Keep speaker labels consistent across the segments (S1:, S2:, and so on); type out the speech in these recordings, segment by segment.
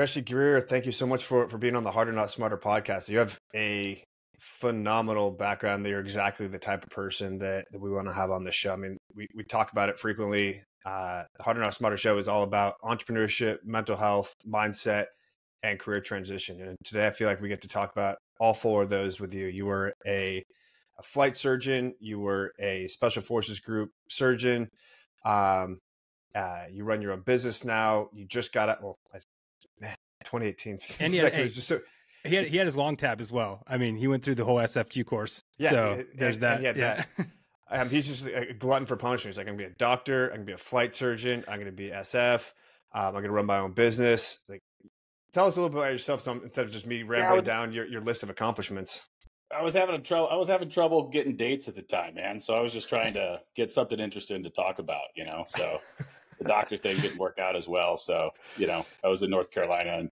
S1: Jesse Greer, thank you so much for for being on the Harder Not Smarter podcast. You have a phenomenal background. You're exactly the type of person that, that we want to have on the show. I mean, we, we talk about it frequently. Uh, the Harder Not Smarter show is all about entrepreneurship, mental health, mindset, and career transition. And today I feel like we get to talk about all four of those with you. You were a, a flight surgeon, you were a special forces group surgeon. Um, uh, you run your own business now. You just got it. Well, man, 2018.
S2: And yeah, like hey, just so. He had, he had his long tab as well. I mean, he went through the whole SFQ course. Yeah, so and, there's that. yeah. That.
S1: Um, he's just a glutton for punishment. He's like, I'm gonna be a doctor. I'm gonna be a flight surgeon. I'm gonna be SF. Um, I'm gonna run my own business. Like, tell us a little bit about yourself, so instead of just me rambling yeah, down your, your list of accomplishments.
S3: I was having a trouble. I was having trouble getting dates at the time, man. So I was just trying to get something interesting to talk about, you know. So the doctor thing didn't work out as well. So you know, I was in North Carolina, and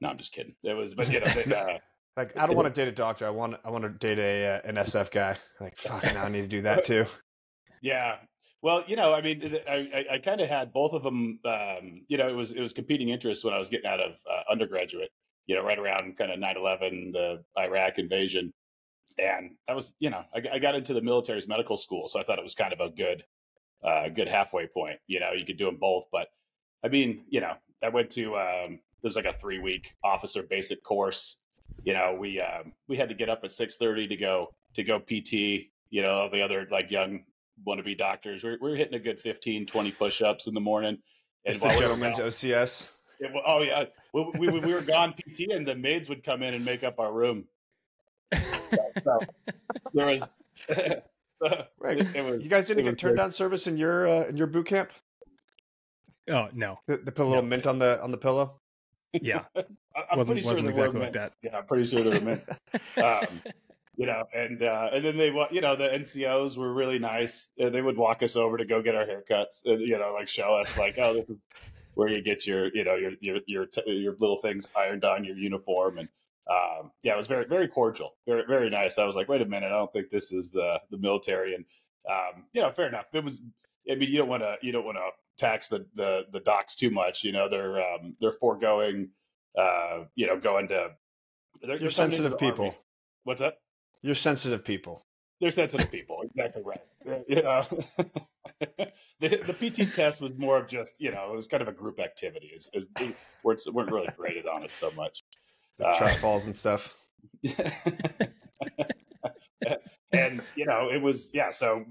S3: no, I'm just kidding. It was, but you know, uh,
S1: like I don't want to date a doctor. I want I want to date a uh, an SF guy. Like fuck, now I need to do that too.
S3: Yeah. Well, you know, I mean, I, I, I kind of had both of them. Um, you know, it was it was competing interests when I was getting out of uh, undergraduate. You know, right around kind of 9-11, the Iraq invasion, and I was, you know, I, I got into the military's medical school, so I thought it was kind of a good, uh, good halfway point. You know, you could do them both, but I mean, you know, I went to um, there's like a three week officer basic course you know, we um, we had to get up at six thirty to go to go PT. You know, the other like young wannabe doctors, we're, we're hitting a good 15, 20 push-ups in the morning.
S1: And it's the gentleman's OCS.
S3: Oh yeah, we, we, we, were gone PT, and the maids would come in and make up our room. so, there was.
S1: right. It, it was, you guys didn't get turned good. down service in your uh, in your boot camp.
S2: Oh no!
S1: They, they put a little no. mint on the on the pillow.
S2: Yeah,
S3: I'm wasn't, pretty sure they exactly were like that. Yeah, I'm pretty sure they were meant. um, you know, and uh, and then they, you know, the NCOs were really nice. They would walk us over to go get our haircuts, and you know, like show us like, oh, this is where you get your, you know, your your your your little things ironed on your uniform, and um, yeah, it was very very cordial, very very nice. I was like, wait a minute, I don't think this is the the military, and um, you know, fair enough. It was. I mean, you don't want to you don't want to tax the the the docs too much. You know, they're um, they're foregoing uh, you know, going to.
S1: They're, You're sensitive people. Army.
S3: What's that?
S1: You're sensitive people.
S3: They're sensitive people. Exactly right. you know, the, the PT test was more of just you know it was kind of a group activity. It's, it's, weren't weren't really graded on it so much.
S1: The uh, falls and stuff.
S3: and you know it was yeah. So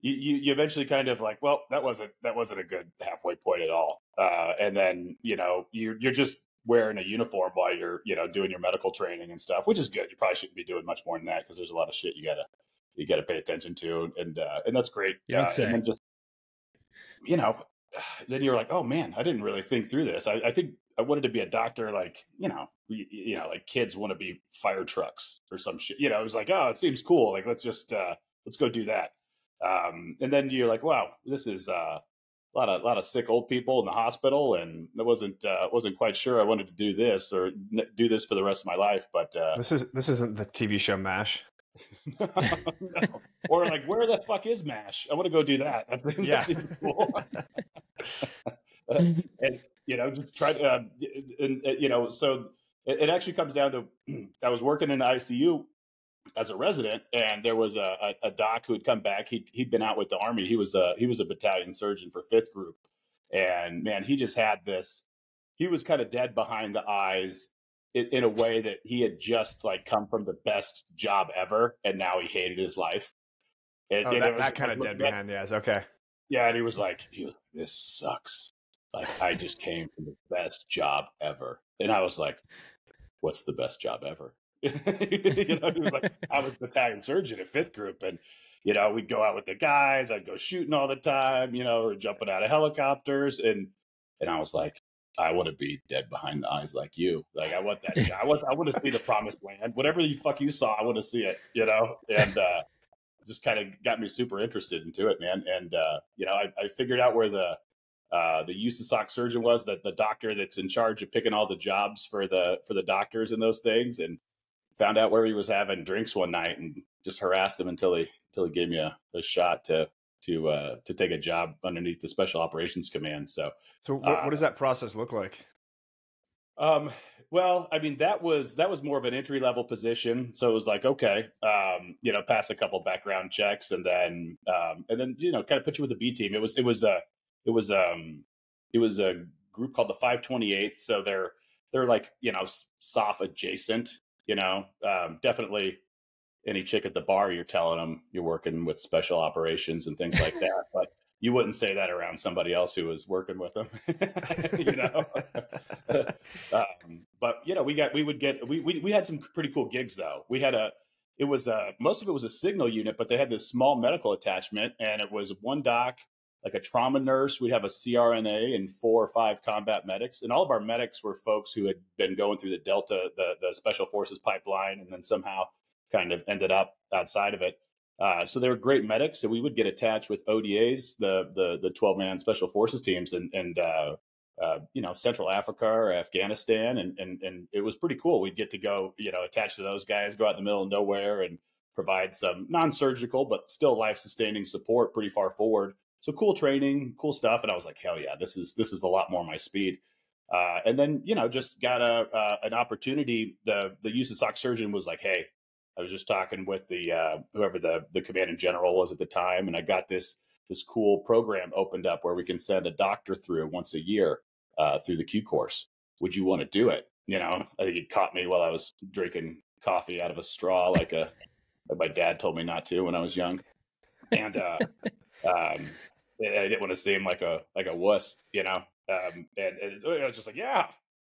S3: you, you, you eventually kind of like well that wasn't that wasn't a good halfway point at all. Uh, and then you know you you're just wearing a uniform while you're you know doing your medical training and stuff, which is good. You probably shouldn't be doing much more than that because there's a lot of shit you gotta you gotta pay attention to, and uh, and that's great.
S2: Yeah, uh,
S3: and then just you know, then you're like, oh man, I didn't really think through this. I, I think I wanted to be a doctor, like you know, you, you, know, like kids want to be fire trucks or some shit. You know, it was like, oh, it seems cool. Like let's just uh, let's go do that. Um, and then you're like, wow, this is uh, a lot of a lot of sick old people in the hospital, and I wasn't uh, wasn't quite sure I wanted to do this or do this for the rest of my life. But uh,
S1: this is this isn't the TV show Mash.
S3: no, Or like, where the fuck is Mash? I want to go do that. That's, that's yeah. cool. and you know, just try to, uh, and, and, you know, so it, it actually comes down to I was working in the ICU as a resident, and there was a, a, a, doc who had come back. He'd, he'd been out with the army. He was a he was a battalion surgeon for Fifth Group, and man, he just had this. He was kind of dead behind the eyes in, in, a way that he had just like come from the best job ever, and now he hated his life.
S1: And, oh, and that, was, that kind of dead behind the eyes. Okay.
S3: Yeah, and he was like, he was, "This sucks." Like I just came from the best job ever, and I was like, "What's the best job ever?" you know, like, I was battalion surgeon at fifth group, and you know, we'd go out with the guys. I'd go shooting all the time, you know, or jumping out of helicopters, and and I was like, I want to be dead behind the eyes like you. Like I want that. I want. I want to see the promised land. Whatever you fuck you saw, I want to see it. You know, and uh, just kind of got me super interested into it, man. And uh, you know, I, I figured out where the uh, the USASOC surgeon was, that the doctor that's in charge of picking all the jobs for the for the doctors and those things, and found out where he was having drinks one night and just harassed him until he until he gave me a, a shot to to uh, to take a job underneath the special operations command. So,
S1: so what, uh, what does that process look like?
S3: Um, well, I mean that was that was more of an entry level position, so it was like okay, um, you know, pass a couple background checks, and then um, and then you know, kind of put you with the B team. It was it was a it was um it was a group called the 528th, so they're they're like you know SOF adjacent, you know, um, definitely any chick at the bar you're telling them you're working with special operations and things like that, but you wouldn't say that around somebody else who was working with them, you know. um, but you know, we got we would get we, we we had some pretty cool gigs though. We had a it was a most of it was a signal unit, but they had this small medical attachment, and it was one doc, like a trauma nurse. We'd have a CRNA and four or five combat medics, and all of our medics were folks who had been going through the Delta, the the Special Forces pipeline, and then somehow kind of ended up outside of it. Uh, so they were great medics, so we would get attached with ODAs, the the the twelve man special forces teams, and and uh, uh, you know Central Africa or Afghanistan, and and and it was pretty cool. We'd get to go, you know, attach to those guys, go out in the middle of nowhere, and provide some non surgical but still life sustaining support pretty far forward. So cool training, cool stuff, and I was like, hell yeah, this is this is a lot more my speed. Uh, and then you know just got a uh, an opportunity. The the USASOC sock surgeon was like, hey, I was just talking with the uh, whoever the the commanding general was at the time, and I got this this cool program opened up where we can send a doctor through once a year uh, through the Q course. Would you want to do it? You know, I think it caught me while I was drinking coffee out of a straw, like a like my dad told me not to when I was young, and uh, um, I didn't want to seem like a like a wuss, you know. Um, and, and I was just like, yeah,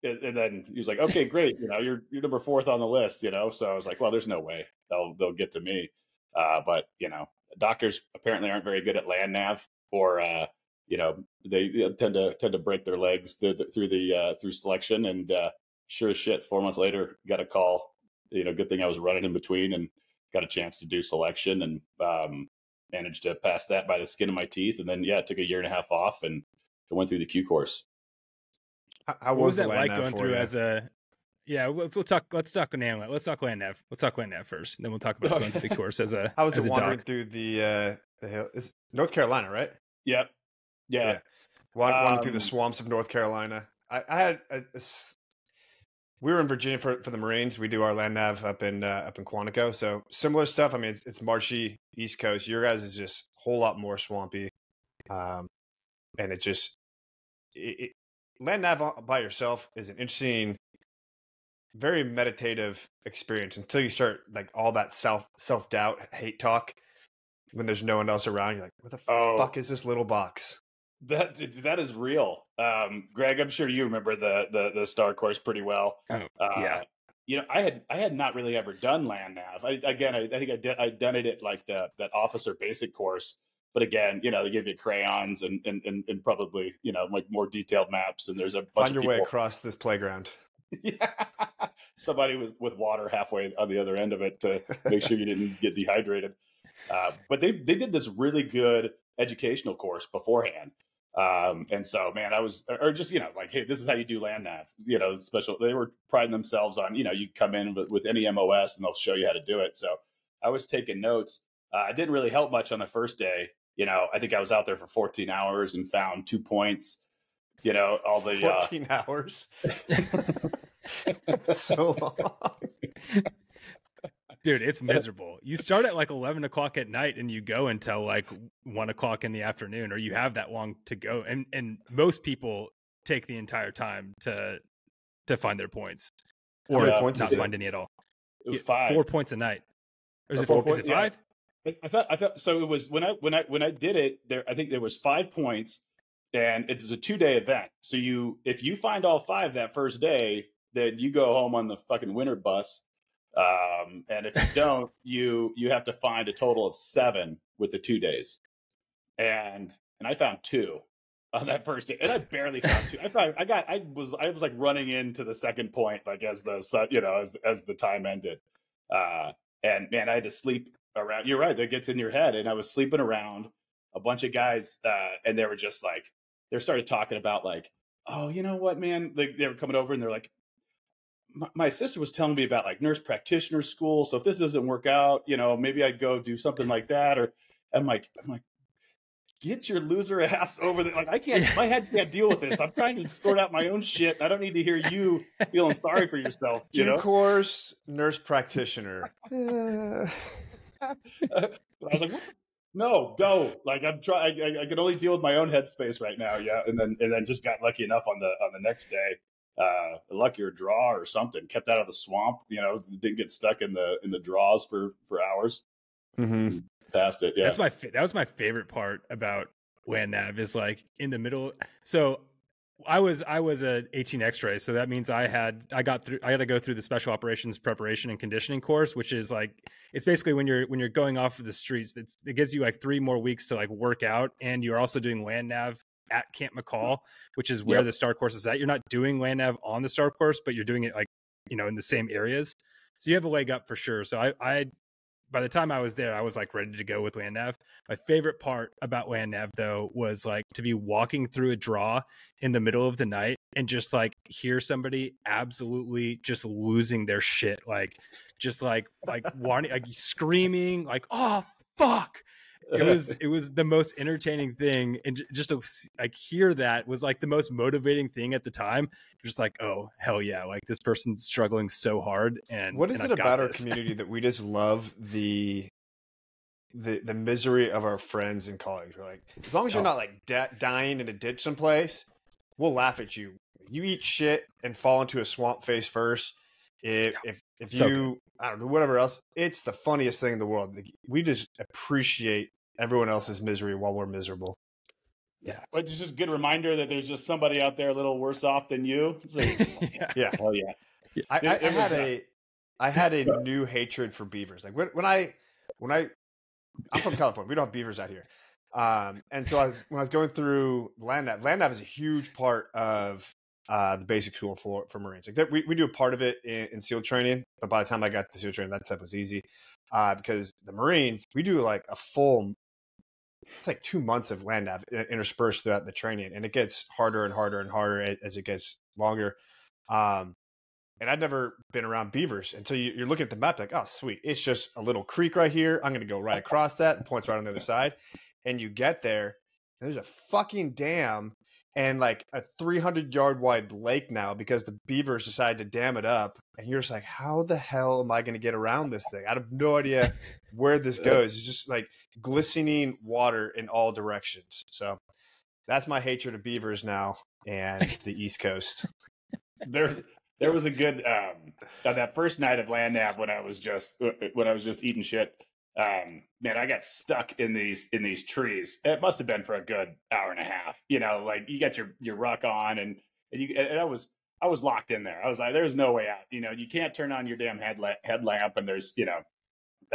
S3: and, and, then he was like, "Okay, great. You know, you're you're number fourth on the list. You know." So I was like, "Well, there's no way they'll they'll get to me." Uh, but you know, doctors apparently aren't very good at land nav, or uh, you know, they tend to tend to break their legs through the through, the, uh, through selection. And uh, sure as shit, four months later, got a call. You know, good thing I was running in between and got a chance to do selection and um, managed to pass that by the skin of my teeth. And then yeah, it took a year and a half off and went through the Q course.
S2: How, how was, was that like going through you? as a? Yeah, let's, let's talk. Let's talk land. Let's talk land nav. Let's talk land nav first, and then we'll talk about going through the course as a.
S1: How was
S2: it
S1: wandering through the uh, the hill? It's North Carolina, right?
S3: Yep. Yeah. yeah.
S1: Wandering um, through the um, swamps of North Carolina. I, I had a, a, we were in Virginia for for the Marines. We do our land nav up in uh, up in Quantico. So similar stuff. I mean, it's, it's marshy East Coast. Your guys is just a whole lot more swampy, um, and it just it, land nav by yourself is an interesting very meditative experience until you start like all that self self doubt hate talk when there's no one else around you're like what the oh, fuck is this little box
S3: that that is real um greg i'm sure you remember the the, the star course pretty well
S2: oh, uh, yeah
S3: you know i had i had not really ever done land nav I, again I, I think i did i'd done it at like the that officer basic course but again, you know, they give you crayons and and, and, and probably you know like more detailed maps. And there's a
S1: find your way across this playground.
S3: yeah, somebody with with water halfway on the other end of it to make sure you didn't get dehydrated. Uh, but they they did this really good educational course beforehand. Um, and so, man, I was, or just, you know, like, hey, this is how you do land nav, you know, special. They were priding themselves on, you know, you come in with, with any MOS and they'll show you how to do it. So I was taking notes. Uh, it didn't really help much on the first day you know, I think I was out there for 14 hours and found two points. You know, all the
S1: 14 uh, hours. so long.
S2: Dude, it's miserable. You start at like 11 o'clock at night and you go until like one o'clock in the afternoon, or you have that long to go. And and most people take the entire time to to find their points, or points not find any at all.
S3: Five.
S2: Four points a night. Or is, it, four, is it five?
S3: I thought I thought so. It was when I when I when I did it. There, I think there was five points, and it's a two day event. So you, if you find all five that first day, then you go home on the fucking winter bus. Um, and if you don't, you you have to find a total of seven with the two days. And and I found two on that first day, and I barely found two. I thought I got I was I was like running into the second point like as the you know as as the time ended. Uh, and man, I had to sleep around. You're right. That gets in your head. And I was sleeping around a bunch of guys, uh, and they were just like, they started talking about like, oh, you know what, man? They, they were coming over and they're like, my, my sister was telling me about like nurse practitioner school. So if this doesn't work out, you know, maybe I'd go do something like that. Or I'm like, I'm like, get your loser ass over there. Like I can't, my head can't deal with this. I'm trying to sort out my own shit. I don't need to hear you feeling sorry for yourself. You
S1: Due
S3: know?
S1: course, nurse practitioner. Uh,
S3: I was like, what? no, go. Like I'm trying. I, I can only deal with my own headspace right now. Yeah, and then and then just got lucky enough on the on the next day. Uh, a luckier draw or something. Kept out of the swamp. You know, didn't get stuck in the in the draws for for hours.
S1: Mm-hmm.
S3: Past it. Yeah.
S2: That's my fa- that was my favorite part about land nav is like in the middle. So I was I was a 18 X-ray, so that means I had I got through I had to go through the special operations preparation and conditioning course, which is like it's basically when you're when you're going off of the streets. It's, it gives you like three more weeks to like work out, and you're also doing land nav at Camp mm. Mackall, which is where
S3: Yep.
S2: the star course is at. You're not doing land nav on the star course, but you're doing it like you know in the same areas, so you have a leg up for sure. So I I by the time I was there, I was like ready to go with land nav. My favorite part about land nav though was like to be walking through a draw in the middle of the night and just like hear somebody absolutely just losing their shit, like just like like wanting like screaming like oh fuck. It was it was the most entertaining thing, and just to like hear that was like the most motivating thing at the time. Just like oh hell yeah, like this person's struggling so hard, and
S1: What is
S2: and
S1: it about our community that we just love the the the misery of our friends and colleagues? We're like, as long as you're
S3: Oh.
S1: not like da- dying in a ditch someplace, we'll laugh at you. You eat shit and fall into a swamp face first. If if if
S2: So
S1: you I don't know whatever else, it's the funniest thing in the world. We just appreciate everyone else's misery while we're miserable.
S3: Yeah. But it's just a good reminder that there's just somebody out there a little worse off than you. So like,
S2: yeah.
S1: Yeah.
S3: oh yeah.
S1: I, I, I had a I had a new hatred for beavers. Like when, when I when I I'm from California, we don't have beavers out here. Um, and so I was, when I was going through land nav, land nav is a huge part of uh, the basic school for for Marines. Like that, we we do a part of it in, in SEAL training, but by the time I got to SEAL training, that stuff was easy uh, because the Marines we do like a full. It's like two months of land nav interspersed throughout the training, and it gets harder and harder and harder as it gets longer. Um, and I'd never been around beavers until you, you're looking at the map, like, oh, sweet, it's just a little creek right here. I'm going to go right across that, and points right on the other side. And you get there, and there's a fucking dam and like a 300 yard wide lake now because the beavers decided to dam it up. And you're just like, how the hell am I going to get around this thing? I have no idea where this goes. It's just like glistening water in all directions. So that's my hatred of beavers now and the East Coast.
S3: there there was a good um uh, that first night of land nav when I was just uh, when I was just eating shit. Um, man, I got stuck in these in these trees. It must have been for a good hour and a half. You know, like you got your your ruck on, and and you and I was I was locked in there. I was like, there's no way out. You know, you can't turn on your damn headlamp headlamp, and there's you know,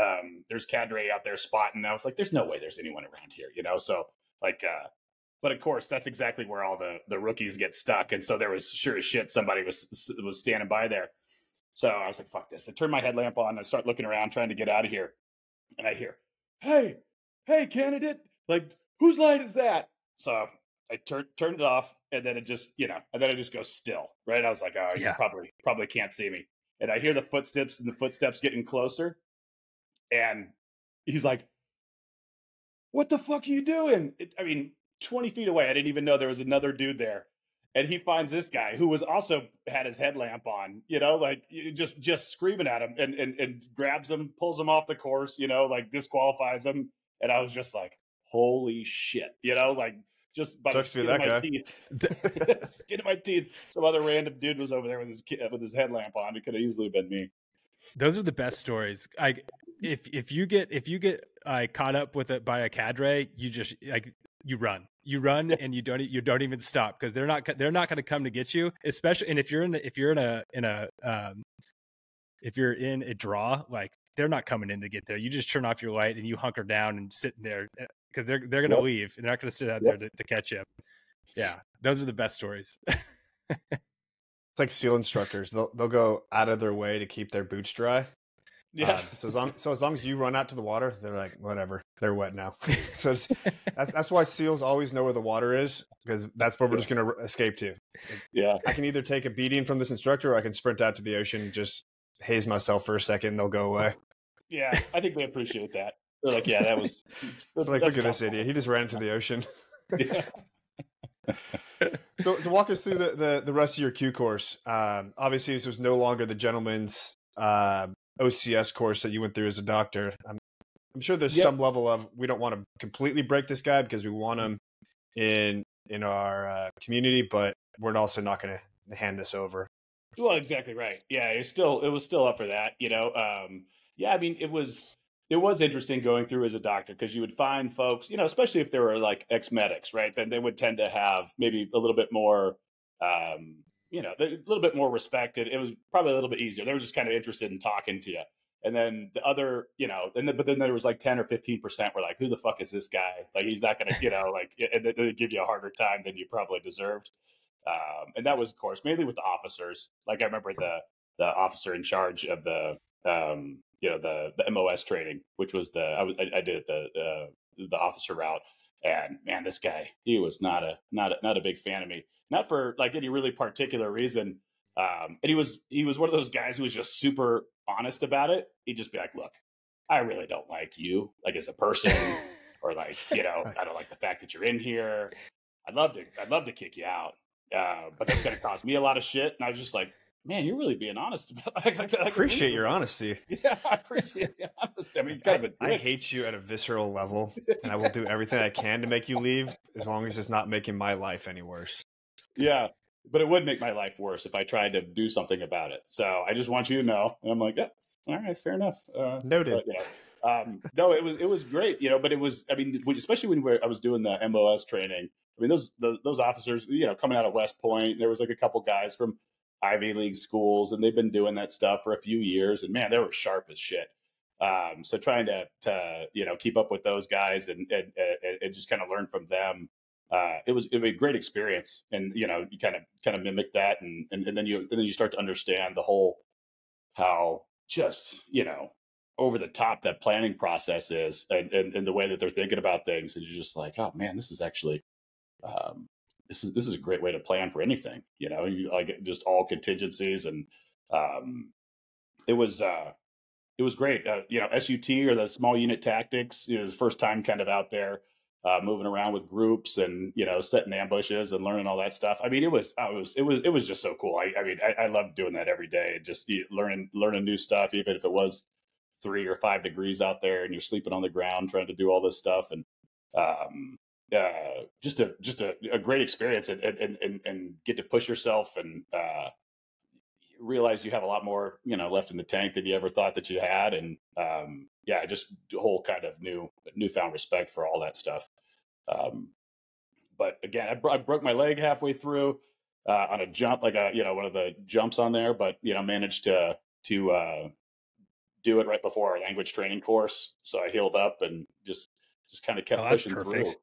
S3: um, there's cadre out there spotting. I was like, there's no way there's anyone around here. You know, so like uh but of course that's exactly where all the the rookies get stuck and so there was sure as shit somebody was was standing by there so i was like fuck this i turn my headlamp on i start looking around trying to get out of here and i hear hey hey candidate like whose light is that so i turn turned it off and then it just you know and then it just goes still right i was like oh you
S2: Yeah.
S3: probably probably can't see me and i hear the footsteps and the footsteps getting closer and he's like what the fuck are you doing? It, I mean, 20 feet away, I didn't even know there was another dude there. And he finds this guy who was also had his headlamp on, you know, like just just screaming at him and, and and grabs him, pulls him off the course, you know, like disqualifies him. And I was just like, holy shit, you know, like just by the
S1: Sucks to
S3: skin of my
S1: guy.
S3: teeth, skin of my teeth. Some other random dude was over there with his ki- with his headlamp on. It could have easily been me.
S2: Those are the best stories. Like if if you get if you get uh, caught up with it by a cadre, you just like you run, you run, and you don't you don't even stop because they're not they're not going to come to get you. Especially and if you're in a, if you're in a in a um if you're in a draw, like they're not coming in to get there. You just turn off your light and you hunker down and sit there because they're they're going to
S3: Yep.
S2: leave and they're not going to sit out
S3: Yep.
S2: there to, to catch you. Yeah, those are the best stories.
S1: It's like SEAL instructors. They'll they'll go out of their way to keep their boots dry.
S3: Yeah.
S1: Um, so as long so as long as you run out to the water, they're like, whatever, they're wet now. so that's that's why SEAls always know where the water is because that's where we're just gonna escape to.
S3: yeah.
S1: I can either take a beating from this instructor or I can sprint out to the ocean, and just haze myself for a second, they'll go away.
S3: Yeah. I think they appreciate that. They're like, yeah, that was.
S1: like, look at this idiot. He just ran into the ocean. yeah. so to walk us through the, the, the rest of your Q course, um, obviously this was no longer the gentleman's uh, OCS course that you went through as a doctor. I'm, I'm sure there's yep. some level of we don't want to completely break this guy because we want him in in our uh, community, but we're also not going to hand this over.
S3: Well, exactly right. Yeah, it's still it was still up for that. You know, um, yeah. I mean, it was it was interesting going through as a doctor because you would find folks, you know, especially if they were like ex medics, right? Then they would tend to have maybe a little bit more, um, you know, a little bit more respected. It was probably a little bit easier. They were just kind of interested in talking to you. And then the other, you know, and then, but then there was like 10 or 15% were like, who the fuck is this guy? Like, he's not going to, you know, like, and they give you a harder time than you probably deserved. Um, and that was, of course, mainly with the officers. Like, I remember the, the officer in charge of the, um, you know the the MOS training, which was the I, I, I did it the uh, the officer route, and man, this guy he was not a not a, not a big fan of me, not for like any really particular reason. Um, and he was he was one of those guys who was just super honest about it. He'd just be like, "Look, I really don't like you, like as a person, or like you know, I don't like the fact that you're in here. I'd love to I'd love to kick you out, uh, but that's going to cost me a lot of shit." And I was just like, man, you're really being honest about. I,
S1: I, I appreciate your honesty.
S3: Yeah, I appreciate your honesty. I mean,
S1: kind of I hate you at a visceral level, and I will do everything I can to make you leave, as long as it's not making my life any worse.
S3: Yeah, but it would make my life worse if I tried to do something about it. So I just want you to know. And I'm like, yeah, all right, fair enough. Uh,
S1: Noted.
S3: But, you know, um, no, it was it was great, you know. But it was, I mean, especially when we were, I was doing the MOS training. I mean, those, those those officers, you know, coming out of West Point, there was like a couple guys from Ivy League schools, and they've been doing that stuff for a few years. And man, they were sharp as shit. Um, so trying to, to you know keep up with those guys and and, and just kind of learn from them, uh, it was it was a great experience. And you know you kind of kind of mimic that, and, and and then you and then you start to understand the whole how just you know over the top that planning process is, and, and, and the way that they're thinking about things, and you're just like, oh man, this is actually um, this is this is a great way to plan for anything. You know, you like just all contingencies, and um, it was uh, it was great. Uh, you know, SUT or the small unit tactics. It was first time kind of out there. Uh, moving around with groups and you know setting ambushes and learning all that stuff. I mean, it was I was it was it was just so cool. I, I mean, I, I loved doing that every day. Just learning learning new stuff, even if it was three or five degrees out there and you're sleeping on the ground trying to do all this stuff. And um, uh, just a just a, a great experience and, and and and get to push yourself and uh, realize you have a lot more you know left in the tank than you ever thought that you had. And um, yeah just a whole kind of new newfound respect for all that stuff. Um, but again I, bro- I, broke my leg halfway through uh, on a jump like a you know one of the jumps on there but you know managed to to uh, do it right before our language training course. So I healed up and just just kind of kept oh, pushing through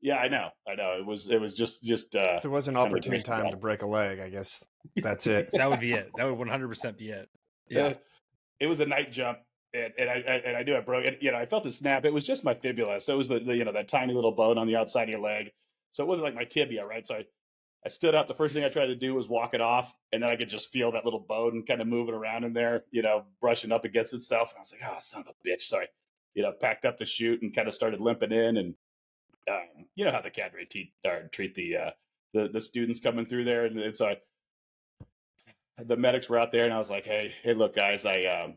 S3: yeah, I know. I know. It was it was just just uh
S1: there was an opportune time to break a leg, I guess. That's it.
S2: that would be it. That would 100% be it.
S3: Yeah. Uh, it was a night jump and, and I and I knew I broke it. You know, I felt the snap. It was just my fibula. So it was the, the, you know that tiny little bone on the outside of your leg. So it wasn't like my tibia, right? So I I stood up. The first thing I tried to do was walk it off, and then I could just feel that little bone kind of moving around in there, you know, brushing up against itself. And I was like, "Oh, son of a bitch!" So I, you know, packed up the chute and kind of started limping in, and um, you know how the cadre te- treat the uh, the the students coming through there, and, and so the medics were out there, and I was like, "Hey, hey, look, guys, I um,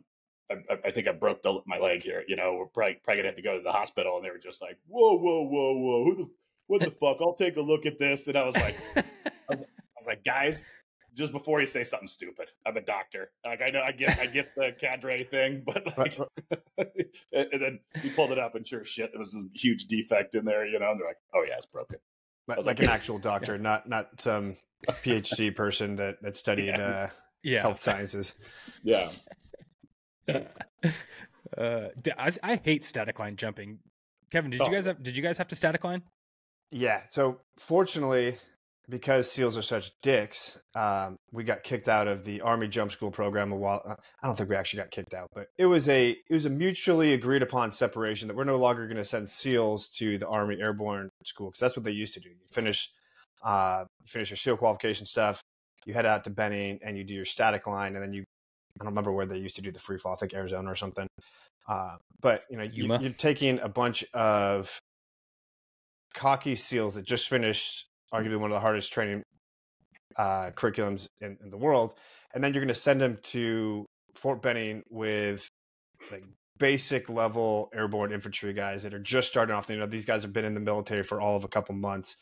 S3: I, I think I broke the, my leg here. You know, we're probably, probably gonna have to go to the hospital." And they were just like, "Whoa, whoa, whoa, whoa! Who the what the fuck? I'll take a look at this." And I was like, I was like, guys, just before you say something stupid. I'm a doctor. Like I know I get I get the cadre thing, but like and then he pulled it up and sure shit, there was a huge defect in there, you know, and they're like, Oh yeah, it's broken.
S1: Like, like, an actual doctor, yeah. not not some PhD person that that studied yeah. Uh, yeah. health sciences.
S3: Yeah.
S2: Uh, I, I hate static line jumping. Kevin, did oh. you guys have did you guys have to static line?
S1: Yeah. So fortunately, because SEALs are such dicks, um, we got kicked out of the Army Jump School program a while. Uh, I don't think we actually got kicked out, but it was a it was a mutually agreed upon separation that we're no longer going to send SEALs to the Army Airborne School because that's what they used to do. You finish, uh, you finish your SEAL qualification stuff, you head out to Benning and you do your static line, and then you I don't remember where they used to do the free fall. I think Arizona or something. Uh, but you know, you, you're taking a bunch of cocky seals that just finished arguably one of the hardest training uh, curriculums in, in the world, and then you're going to send them to Fort Benning with like basic level airborne infantry guys that are just starting off. You know, these guys have been in the military for all of a couple months.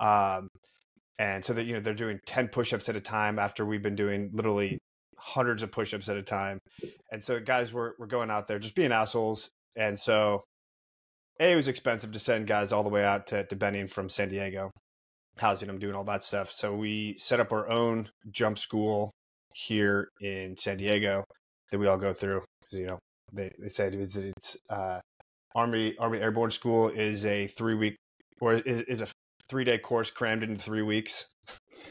S1: Um, and so that you know they're doing 10 push-ups at a time after we've been doing literally hundreds of push-ups at a time and so guys were, were going out there just being assholes and so a it was expensive to send guys all the way out to, to benning from san diego housing them doing all that stuff so we set up our own jump school here in san diego that we all go through because you know they, they said it's, it's uh, army army airborne school is a three week or is, is a three day course crammed into three weeks.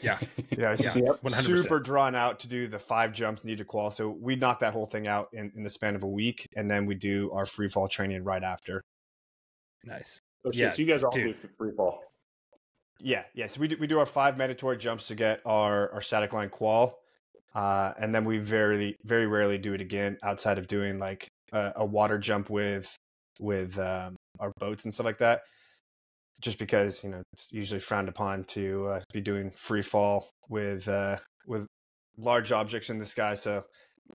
S2: Yeah.
S1: You know,
S2: Yeah, 100%.
S1: super drawn out to do the five jumps needed to qual. So we knock that whole thing out in, in the span of a week, and then we do our free fall training right after.
S2: Nice.
S3: Oh,
S2: Yeah,
S3: so you guys all
S2: dude.
S3: do free fall.
S1: Yeah, yeah. So we do, we do our five mandatory jumps to get our our static line qual, uh, and then we very very rarely do it again outside of doing like a, a water jump with with um, our boats and stuff like that. Just because you know it's usually frowned upon to uh, be doing free fall with uh, with large objects in the sky. So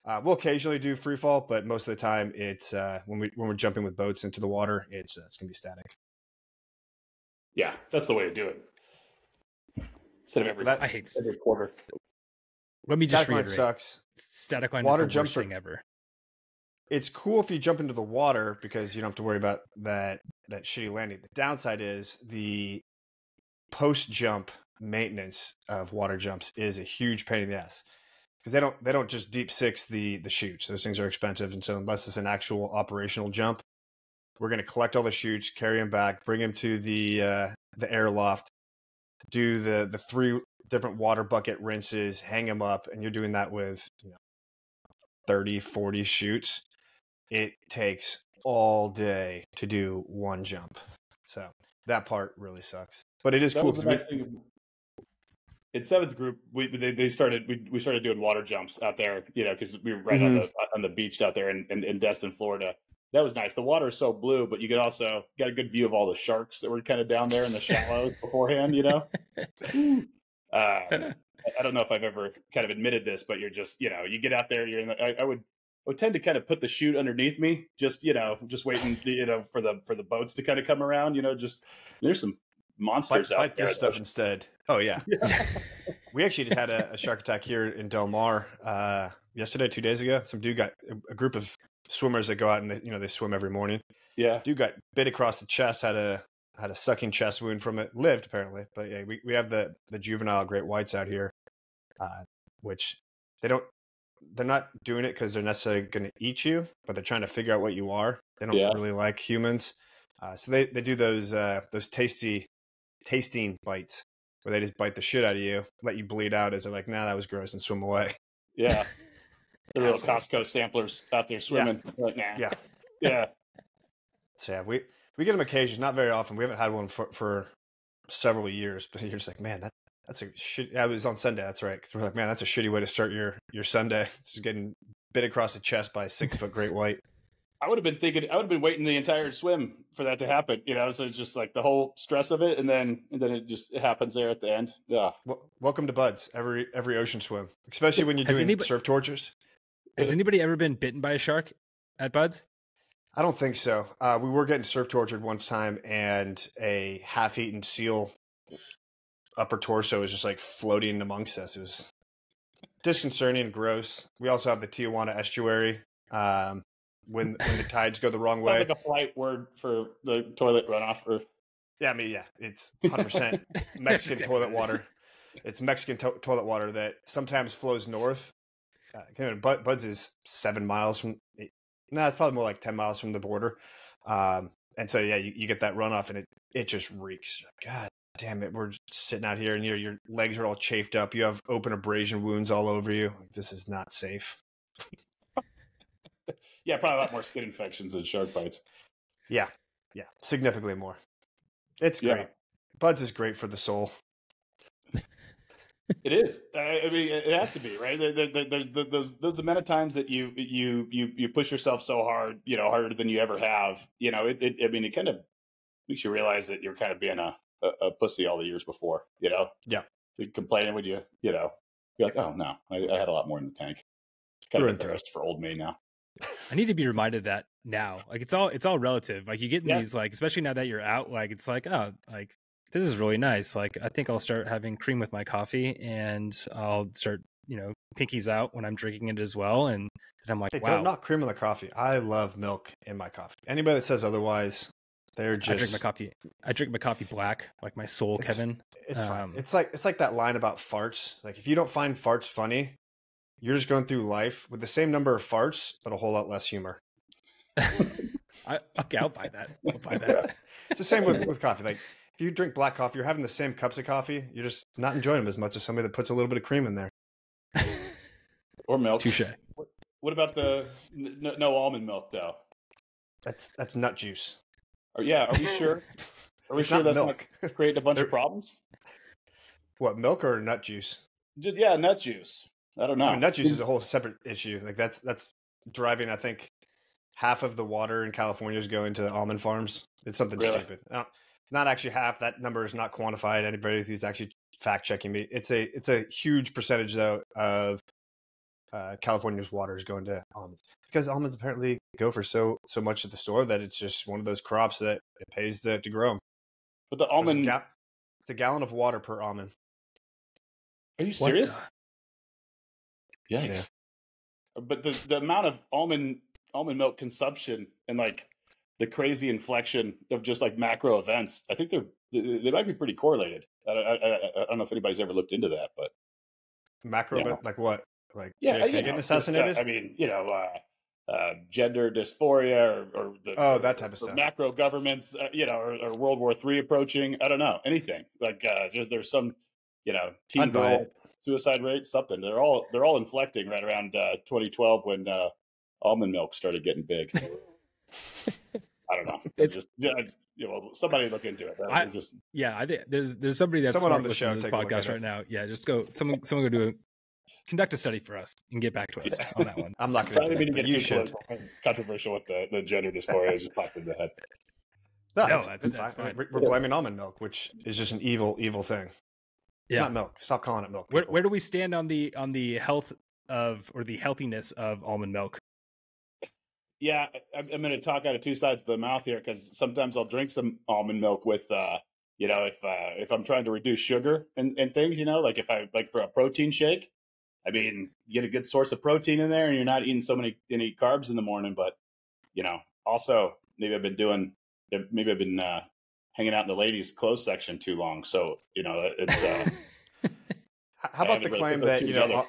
S1: uh, we'll occasionally do free fall, but most of the time it's uh, when we when we're jumping with boats into the water, it's uh, it's gonna be static.
S3: Yeah, that's the way to do it. Instead of every,
S1: That-
S2: I hate.
S3: every quarter.
S2: Let me just
S1: Static line
S2: reiterate.
S1: sucks.
S2: Static line
S1: Water
S2: is the
S1: jumps
S2: worst
S1: are-
S2: thing ever.
S1: it's cool if you jump into the water because you don't have to worry about that that shitty landing. The downside is the post jump maintenance of water jumps is a huge pain in the ass because they don't they don't just deep six the the chutes. Those things are expensive, and so unless it's an actual operational jump, we're going to collect all the chutes, carry them back, bring them to the uh, the airloft, do the the three different water bucket rinses, hang them up, and you're doing that with you know, 30, 40 chutes it takes all day to do one jump. So that part really sucks. But it is
S3: That
S1: cool
S3: was nice thing. In seventh group, we they, they started we, we started doing water jumps out there, you know, because we were right on
S1: Mhm.
S3: the on the beach out there in, in, in Destin, Florida. That was nice. The water is so blue, but you could also get a good view of all the sharks that were kind of down there in the shallows beforehand. You know, uh, I I don't know if I've ever kind of admitted this, but you're just you know you get out there, you're in the. I, I would I would tend to kind of put the chute underneath me, just you know, just waiting, you know, for the for the boats to kind of come around. You know, just there's some monsters
S1: bite,
S3: out
S1: bite
S3: there.
S1: this stuff instead. Oh yeah. we actually just had a, a shark attack here in Del Mar uh, yesterday, two days ago. Some dude got a, a group of swimmers that go out and they, you know they swim every morning.
S3: yeah,
S1: Dude got bit across the chest, had a had a sucking chest wound from it. Lived apparently, but yeah, we, we have the the juvenile great whites out here, uh, which they don't. They're not doing it because they're necessarily going to eat you, but they're trying to figure out what you are. They don't
S3: Yeah.
S1: really like humans, uh, so they they do those uh, those tasty tasting bites where they just bite the shit out of you, let you bleed out as they're like, nah, that was gross, and swim away.
S3: yeah. The little
S1: Assholes.
S3: Costco samplers out there swimming. Like, nah.
S1: Yeah.
S3: yeah.
S1: So yeah, we we get them occasionally, not very often. We haven't had one for for several years, but you're just like, man, that that's a shit. Yeah, it was on Sunday. That's right. Because we're like, man, that's a shitty way to start your your Sunday. Just getting bit across the chest by a six foot great white.
S3: I would have been thinking. I would have been waiting the entire swim for that to happen. You know, so it's just like the whole stress of it, and then and then it just it happens there at the end. Yeah.
S1: Well, welcome to Buds. Every every ocean swim, especially when you're
S2: Has
S1: doing
S2: anybody-
S1: surf tortures.
S2: Has anybody ever been bitten by a shark at Buds?
S1: I don't think so. Uh, we were getting surf tortured one time, and a half-eaten seal upper torso was just like floating amongst us. It was disconcerting and gross. We also have the Tijuana estuary. Um, when when the tides go the wrong way,
S3: like a polite word for the toilet runoff. Or
S1: yeah, I mean, yeah, it's 100 percent Mexican toilet water. It's Mexican to- toilet water that sometimes flows north. Uh, Bud- Buds is seven miles from. No, it's probably more like ten miles from the border. Um, and so yeah, you, you get that runoff, and it it just reeks. God damn it, we're sitting out here, and your your legs are all chafed up. You have open abrasion wounds all over you. This is not safe.
S3: yeah, probably a lot more skin infections than shark bites.
S1: Yeah, yeah, significantly more. It's
S3: Yeah.
S1: great. Buds is great for the soul.
S3: It is. I, mean, it has to be right. There, there, there's those those amount of times that you you you you push yourself so hard, you know, harder than you ever have. You know, it. it I mean, it kind of makes you realize that you're kind of being a, a, a pussy all the years before. You know.
S1: Yeah.
S3: You're complaining with you. You know. You're like, oh no, I, I had a lot more in the tank. Kind
S1: Through
S3: of
S1: and through.
S3: for old me now.
S2: I need to be reminded that now. Like it's all it's all relative. Like you get in
S3: Yeah.
S2: these like especially now that you're out, like it's like, oh, like this is really nice. Like I think I'll start having cream with my coffee and I'll start, you know, pinkies out when I'm drinking it as well. And then I'm like,
S1: Hey,
S2: wow.
S1: knock cream in the coffee. I love milk in my coffee. Anybody that says otherwise, they're just.
S2: I drink my coffee. I drink my coffee black, like my soul,
S1: It's-
S2: Kevin.
S1: it's fine.
S2: um,
S1: It's like it's like that line about farts. Like if you don't find farts funny, you're just going through life with the same number of farts but a whole lot less humor.
S2: I, okay, I'll buy that. I'll buy that.
S1: It's the same with, with coffee. Like if you drink black coffee, you're having the same cups of coffee. You're just not enjoying them as much as somebody that puts a little bit of cream in there.
S3: Or milk.
S2: Touche.
S3: What about the n- n- no almond milk though?
S1: That's that's nut juice.
S3: Or, yeah, are we sure? Are we
S1: It's
S3: sure
S1: not
S3: that's
S1: milk.
S3: not creating a bunch of problems?
S1: what milk or nut juice?
S3: Just, yeah, nut juice. I don't know.
S1: I mean, nut juice is a whole separate issue. Like that's that's driving. I think half of the water in California is going to almond farms. It's something
S3: Really?
S1: stupid. I don't- actually half. That number is not quantified. Anybody who's actually fact checking me, it's a it's a huge percentage though of uh, California's water is going to almonds because almonds apparently go for so so much at the store that it's just one of those crops that it pays to, to grow 'em.
S3: but the
S1: There's a
S3: almond.
S1: ga- it's a gallon of water per almond.
S3: Are you serious?
S2: the-
S3: Yikes. But the the amount of almond almond milk consumption and like the crazy inflection of just like macro events, I think they're they, might be pretty correlated. I, I, I, I don't know if anybody's ever looked into that, but
S1: Macro,
S3: Yeah.
S1: like what? Like
S3: yeah,
S1: JFK
S3: you know,
S1: getting
S3: just, uh,
S1: assassinated?
S3: I mean, you know, uh, uh, gender dysphoria or, or the
S1: Oh, that type of stuff.
S3: Macro governments, uh, you know, or, or World War Three approaching. I don't know anything. Like uh, just, there's some, you know, teen girl suicide rate, something. They're all they're all inflecting right around uh, 2012 when uh, almond milk started getting big. I don't know.
S2: It's-
S3: just yeah, you know, somebody look into it.
S2: I-
S3: just
S2: Yeah, I think there's there's somebody that's
S1: Someone on the show
S2: this
S1: take a look
S2: podcast
S1: at it.
S2: right now. Yeah, just go someone someone go do a conduct a study for us and get back to us on that one.
S1: I'm not going
S3: trying
S1: to
S3: to be to get
S1: you
S3: too
S1: should.
S3: controversial with the, the gender dysphoria. It just popped in the head.
S1: No,
S2: No,
S1: that's,
S2: that's-
S1: that's
S2: that's
S1: fine.
S2: fine.
S1: We're, we're blaming almond milk, which is just an evil, evil thing.
S2: Yeah.
S1: not milk. Stop calling it milk.
S2: Where where do we stand on the on the health of or the healthiness of almond milk?
S3: Yeah, I- I'm, I'm going to talk out of two sides of the mouth here because sometimes I'll drink some almond milk with, uh, you know, if uh, if I'm trying to reduce sugar and, and things, you know, like if I like for a protein shake. I mean, you get a good source of protein in there, and you're not eating so many any carbs in the morning. But you know, also maybe I've been doing, maybe I've been uh, hanging out in the ladies' clothes section too long. So you know, it's uh,
S1: How about the
S3: really
S1: claim that you know al-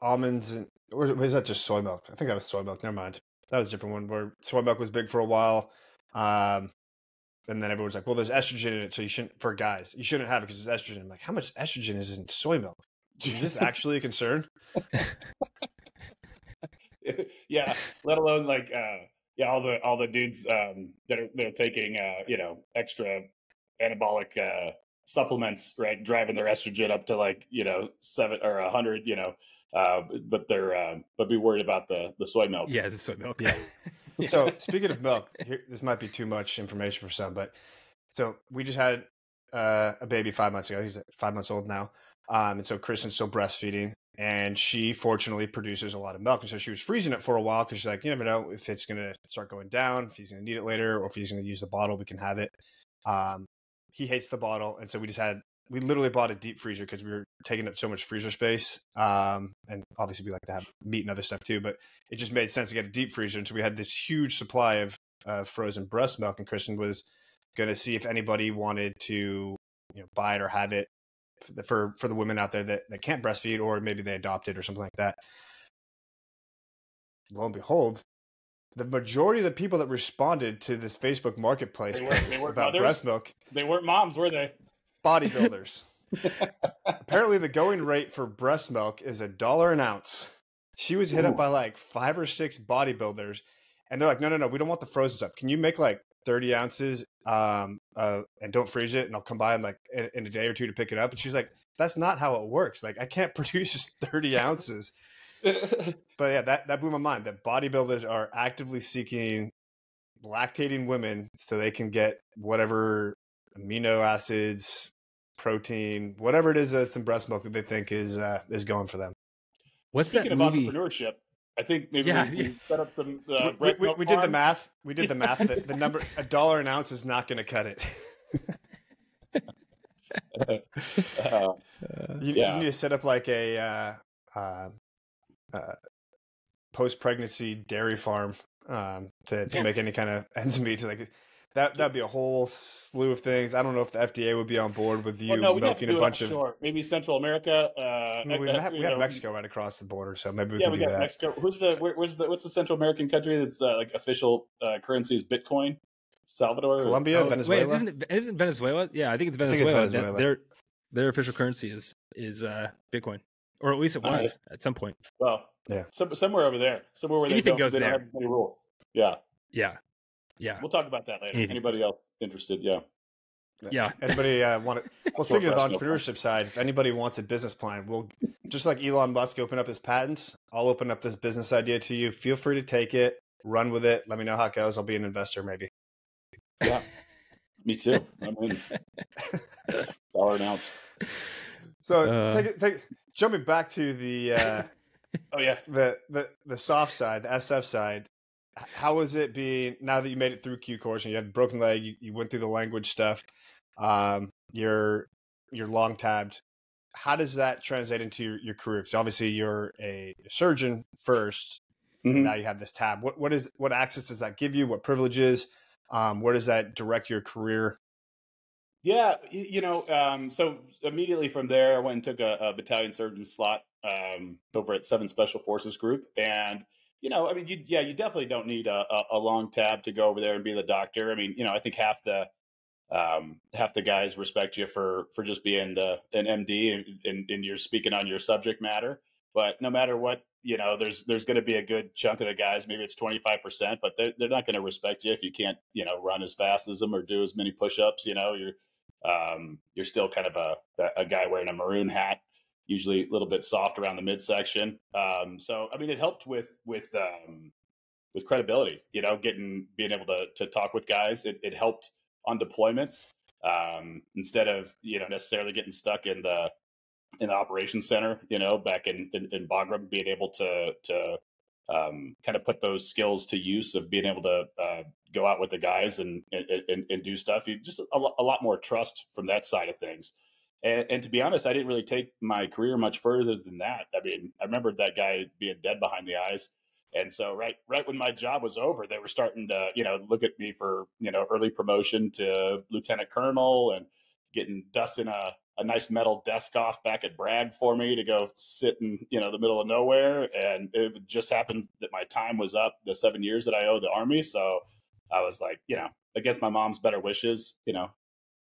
S1: almonds and or was that just soy milk? I think that was soy milk. Never mind. That was a different one where soy milk was big for a while, um, and then everyone's like, "Well, there's estrogen in it, so you shouldn't for guys. You shouldn't have it because there's estrogen." I'm like, how much estrogen is in soy milk? Is this actually a concern?
S3: yeah, let alone like uh yeah, all the all the dudes um that are that are taking uh, you know, extra anabolic uh supplements, right, driving their estrogen up to like, you know, seven or a hundred, you know. Uh but they're uh, but be worried about the the soy milk.
S2: yeah, the soy milk.
S1: Yeah.
S2: Yeah.
S1: So speaking of milk, here, this might be too much information for some, but so we just had uh, a baby five months ago. He's five months old now, um, and so Kristen's still breastfeeding, and she fortunately produces a lot of milk, and so she was freezing it for a while because she's like, you never know if it's gonna start going down, if he's gonna need it later, or if he's gonna use the bottle, we can have it. Um, he hates the bottle, and so we just had we literally bought a deep freezer because we were taking up so much freezer space. Um, and obviously we like to have meat and other stuff too, but it just made sense to get a deep freezer. And so we had this huge supply of uh, frozen breast milk, and Kristen was going to see if anybody wanted to you know buy it or have it for the, for, for the women out there that, that can't breastfeed or maybe they adopt it or something like that. Lo and behold, the majority of the people that responded to this Facebook marketplace
S3: They weren't- they weren't
S1: about
S3: mothers?
S1: breast milk
S3: They weren't moms, were they?
S1: Bodybuilders. Apparently, the going rate for breast milk is a dollar an ounce. She was hit up by like five or six bodybuilders, and they're like, "No, no, no, we don't want the frozen stuff. Can you make like thirty ounces, um, uh, and don't freeze it, and I'll come by in like in, in a day or two to pick it up?" And she's like, that's not how it works. Like I can't produce just 30 ounces. but yeah, that, that blew my mind that bodybuilders are actively seeking lactating women so they can get whatever amino acids, protein, whatever it is that's in breast milk that they think is uh, is going for them.
S2: What's
S3: Speaking
S2: that
S3: of
S2: movie?
S3: entrepreneurship, I think maybe
S2: Yeah,
S3: we, we set up some. Uh,
S1: we, we,
S3: milk
S1: we did the math. We did the math. That the number a dollar an ounce is not going to cut it.
S3: Uh,
S1: You,
S3: Yeah.
S1: you need to set up like a uh, uh, uh, post pregnancy dairy farm um, to to make any kind of ends meet. Like that that'd be a whole slew of things. I don't know if the FDA would be on board with you
S3: well, no, we have to
S1: milking a bunch of.
S3: offshore. Maybe Central America. Uh,
S1: I mean, we
S3: uh,
S1: have, we have
S3: know,
S1: Mexico right across the border, so maybe we
S3: Yeah,
S1: can
S3: we
S1: do
S3: got
S1: that.
S3: Mexico. Who's the where, where's the what's the Central American country that's uh, like official uh, currency is Bitcoin? Salvador,
S1: Colombia,
S2: Oh,
S1: Venezuela.
S2: Wait, isn't it, isn't Venezuela? Yeah, I think it's
S1: think it's
S2: Venezuela. That-
S1: Venezuela.
S2: Their their official currency is is uh, Bitcoin, or at least it
S3: All right.
S2: was at some point.
S3: Well,
S1: Yeah.
S3: some, somewhere over there, somewhere where
S2: Anything
S3: they don't,
S2: goes
S3: they don't have any rule. Yeah,
S2: Yeah, yeah,
S3: we'll talk about that later.
S2: Anything
S3: Anybody else interested? Yeah.
S2: yeah.
S1: Anybody uh, want to? Well, speaking of the entrepreneurship side, if anybody wants a business plan, we'll just like Elon Musk open up his patents. I'll open up this business idea to you. Feel free to take it, run with it. Let me know how it goes. I'll be an investor, maybe.
S3: Yeah. Me too. I mean, dollar an ounce.
S1: So
S2: Uh.
S1: take it, take jumping back to the uh,
S3: Oh yeah.
S1: the the the soft side, the SF side. How was it being now that you made it through Q course and you had a broken leg, you, you went through the language stuff, um, you're you're long tabbed. How does that translate into your, your career? Because obviously you're a surgeon first.
S3: Mhm.
S1: Now you have this tab. What what is what access does that give you? What privileges? Um, where does that direct your career?
S3: Yeah, you know, um, so immediately from there, I went and took a, a battalion surgeon slot um, over at Seven Special Forces Group, and you know, I mean, you, yeah, you definitely don't need a, a, long tab to go over there and be the doctor. I mean, you know, I think half the um, half the guys respect you for for just being the, an MD and, and, and you're speaking on your subject matter. But no matter what, you know, there's there's going to be a good chunk of the guys. Maybe it's 25 percent, but they're they're not going to respect you if you can't, you know, run as fast as them or do as many push-ups. You know, you're um, you're still kind of a a guy wearing a maroon hat, usually a little bit soft around the midsection. Um, so I mean, it helped with with um, with credibility. You know, getting being able to to talk with guys. It, it helped on deployments um, instead of you know necessarily getting stuck in the in the operations center. You know, back in in, in Bagram, being able to to um, kind of put those skills to use of being able to uh, go out with the guys and and, and, and do stuff. You just a, a lot more trust from that side of things. And, and to be honest, I didn't really take my career much further than that. I mean, I remember that guy being dead behind the eyes. And so right right when my job was over, they were starting to, you know, look at me for, you know, early promotion to lieutenant colonel and getting dusting a, a nice metal desk off back at Bragg for me to go sit in, you know, the middle of nowhere. And it just happened that my time was up the seven years that I owed the army. So I was like, you know, against my mom's better wishes, you know,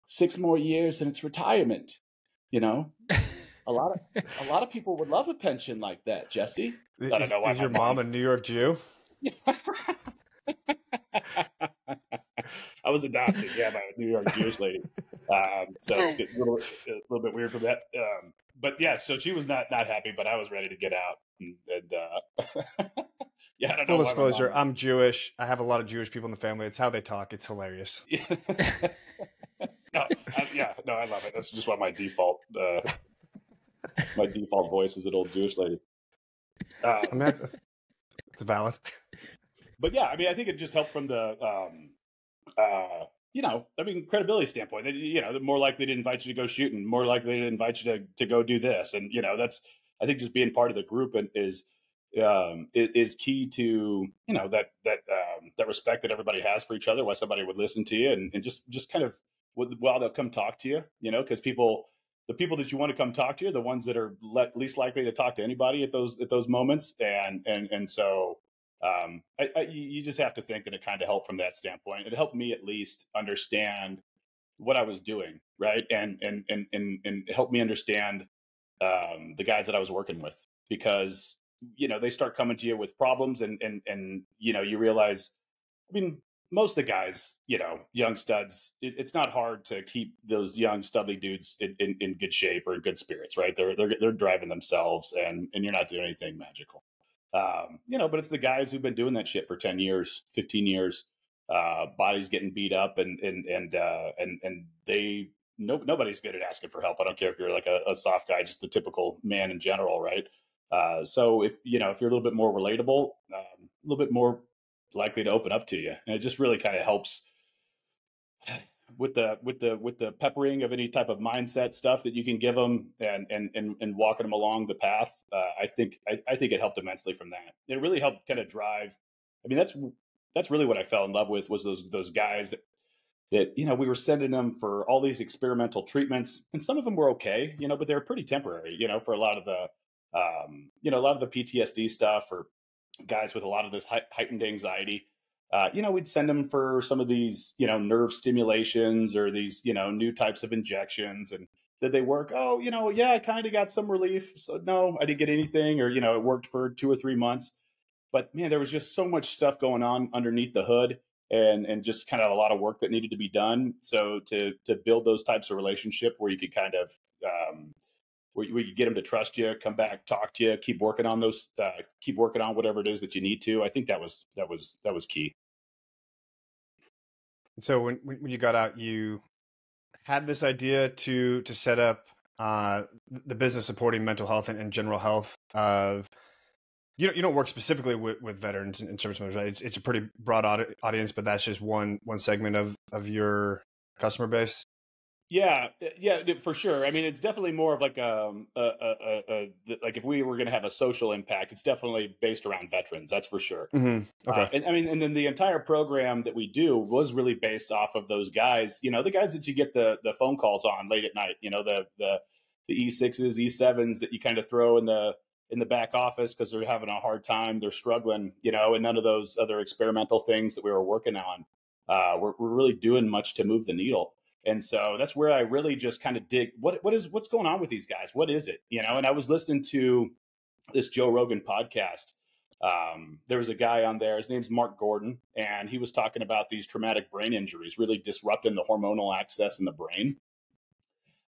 S3: six more years and it's retirement. You know, a lot of a lot of people would love a pension like that, Jesse.
S1: Is,
S3: don't know why
S1: is your mom
S3: mom-
S1: a New York Jew?
S3: I was adopted, yeah, by a New York Jewish lady. Um, so it's getting a little, a little bit weird from that. Um, but yeah, so she was not not happy, but I was ready to get out. And, and uh, yeah, I don't
S1: Full
S3: know.
S1: disclosure, I'm Jewish. I have a lot of Jewish people in the family. It's how they talk. It's hilarious.
S3: No, I, yeah, no, I love it. That's just what my default uh, my default voice is an old Jewish lady. Uh,
S1: I mean, that's, it's valid.
S3: but yeah, I mean, I think it just helped from the, um, uh, you know, I mean, credibility standpoint. They, you know, they're more likely to invite you to go shooting, more likely to invite you to to go do this, and you know, that's I think just being part of the group and is um, is key to you know that that um, that respect that everybody has for each other. Why somebody would listen to you and, and just just kind of while they'll come talk to you, you know, because people the people that you want to come talk to are the ones that are le- least likely to talk to anybody at those at those moments, and and and so um, I, I, you just have to think that it kind of helped from that standpoint. It helped me at least understand what I was doing, right, and and and and and helped me understand um, the guys that I was working with because you know they start coming to you with problems, and and and you know you realize, I mean, most of the guys, you know, young studs, it, it's not hard to keep those young studly dudes in, in, in, good shape or in good spirits, right? They're they're they're driving themselves, and and you're not doing anything magical, um, you know. But it's the guys who've been doing that shit for ten years, fifteen years. Uh, bodies getting beat up, and and and uh, and and they no nobody's good at asking for help. I don't care if you're like a, a soft guy, just the typical man in general, right? Uh, so if you know if you're a little bit more relatable, um, a little bit more likely to open up to you. And it just really kind of helps with the with the with the peppering of any type of mindset stuff that you can give them and and and, and walking them along the path. Uh, I think I, I think it helped immensely from that. It really helped kind of drive. I mean, that's that's really what I fell in love with was those those guys that, that you know we were sending them for all these experimental treatments, and some of them were okay, you know, but they were pretty temporary, you know, for a lot of the um, you know a lot of the PTSD stuff or guys with a lot of this heightened anxiety. Uh, you know, we'd send them for some of these, you know, nerve stimulations or these, you know, new types of injections. And did they work? Oh, you know, yeah, I kind of got some relief. So no, I didn't get anything, or you know, it worked for two or three months. But man, there was just so much stuff going on underneath the hood, and and just kind of a lot of work that needed to be done. So to to build those types of relationship where you could kind of um, where, where you get them to trust you, come back, talk to you, keep working on those, uh, keep working on whatever it is that you need to. I think that was that was that was key.
S1: So when when you got out, you had this idea to to set up uh, the business supporting mental health and, and general health of you don't, you don't work specifically with, with veterans and service members, right? It's, it's a pretty broad audience, but that's just one one segment of of your customer base.
S3: Yeah, uh, yeah, for sure. I mean, it's definitely more of like um, a, a, a, a like if we were going to have a social impact, it's definitely based around veterans. That's for sure.
S1: Mm-hmm. Okay. Uh,
S3: and I mean, and then the entire program that we do was really based off of those guys. You know, the guys that you get the the phone calls on late at night. You know, the the the E sixes, E sevens that you kind of throw in the in the back office because they're having a hard time, they're struggling. You know, and none of those other experimental things that we were working on. Uh, we're, we're really doing much to move the needle. And so that's where I really just kind of dig what what is what's going on with these guys? What is it? You know, and I was listening to this Joe Rogan podcast. Um, there was a guy on there, his name's Mark Gordon, and he was talking about these traumatic brain injuries really disrupting the hormonal axis in the brain.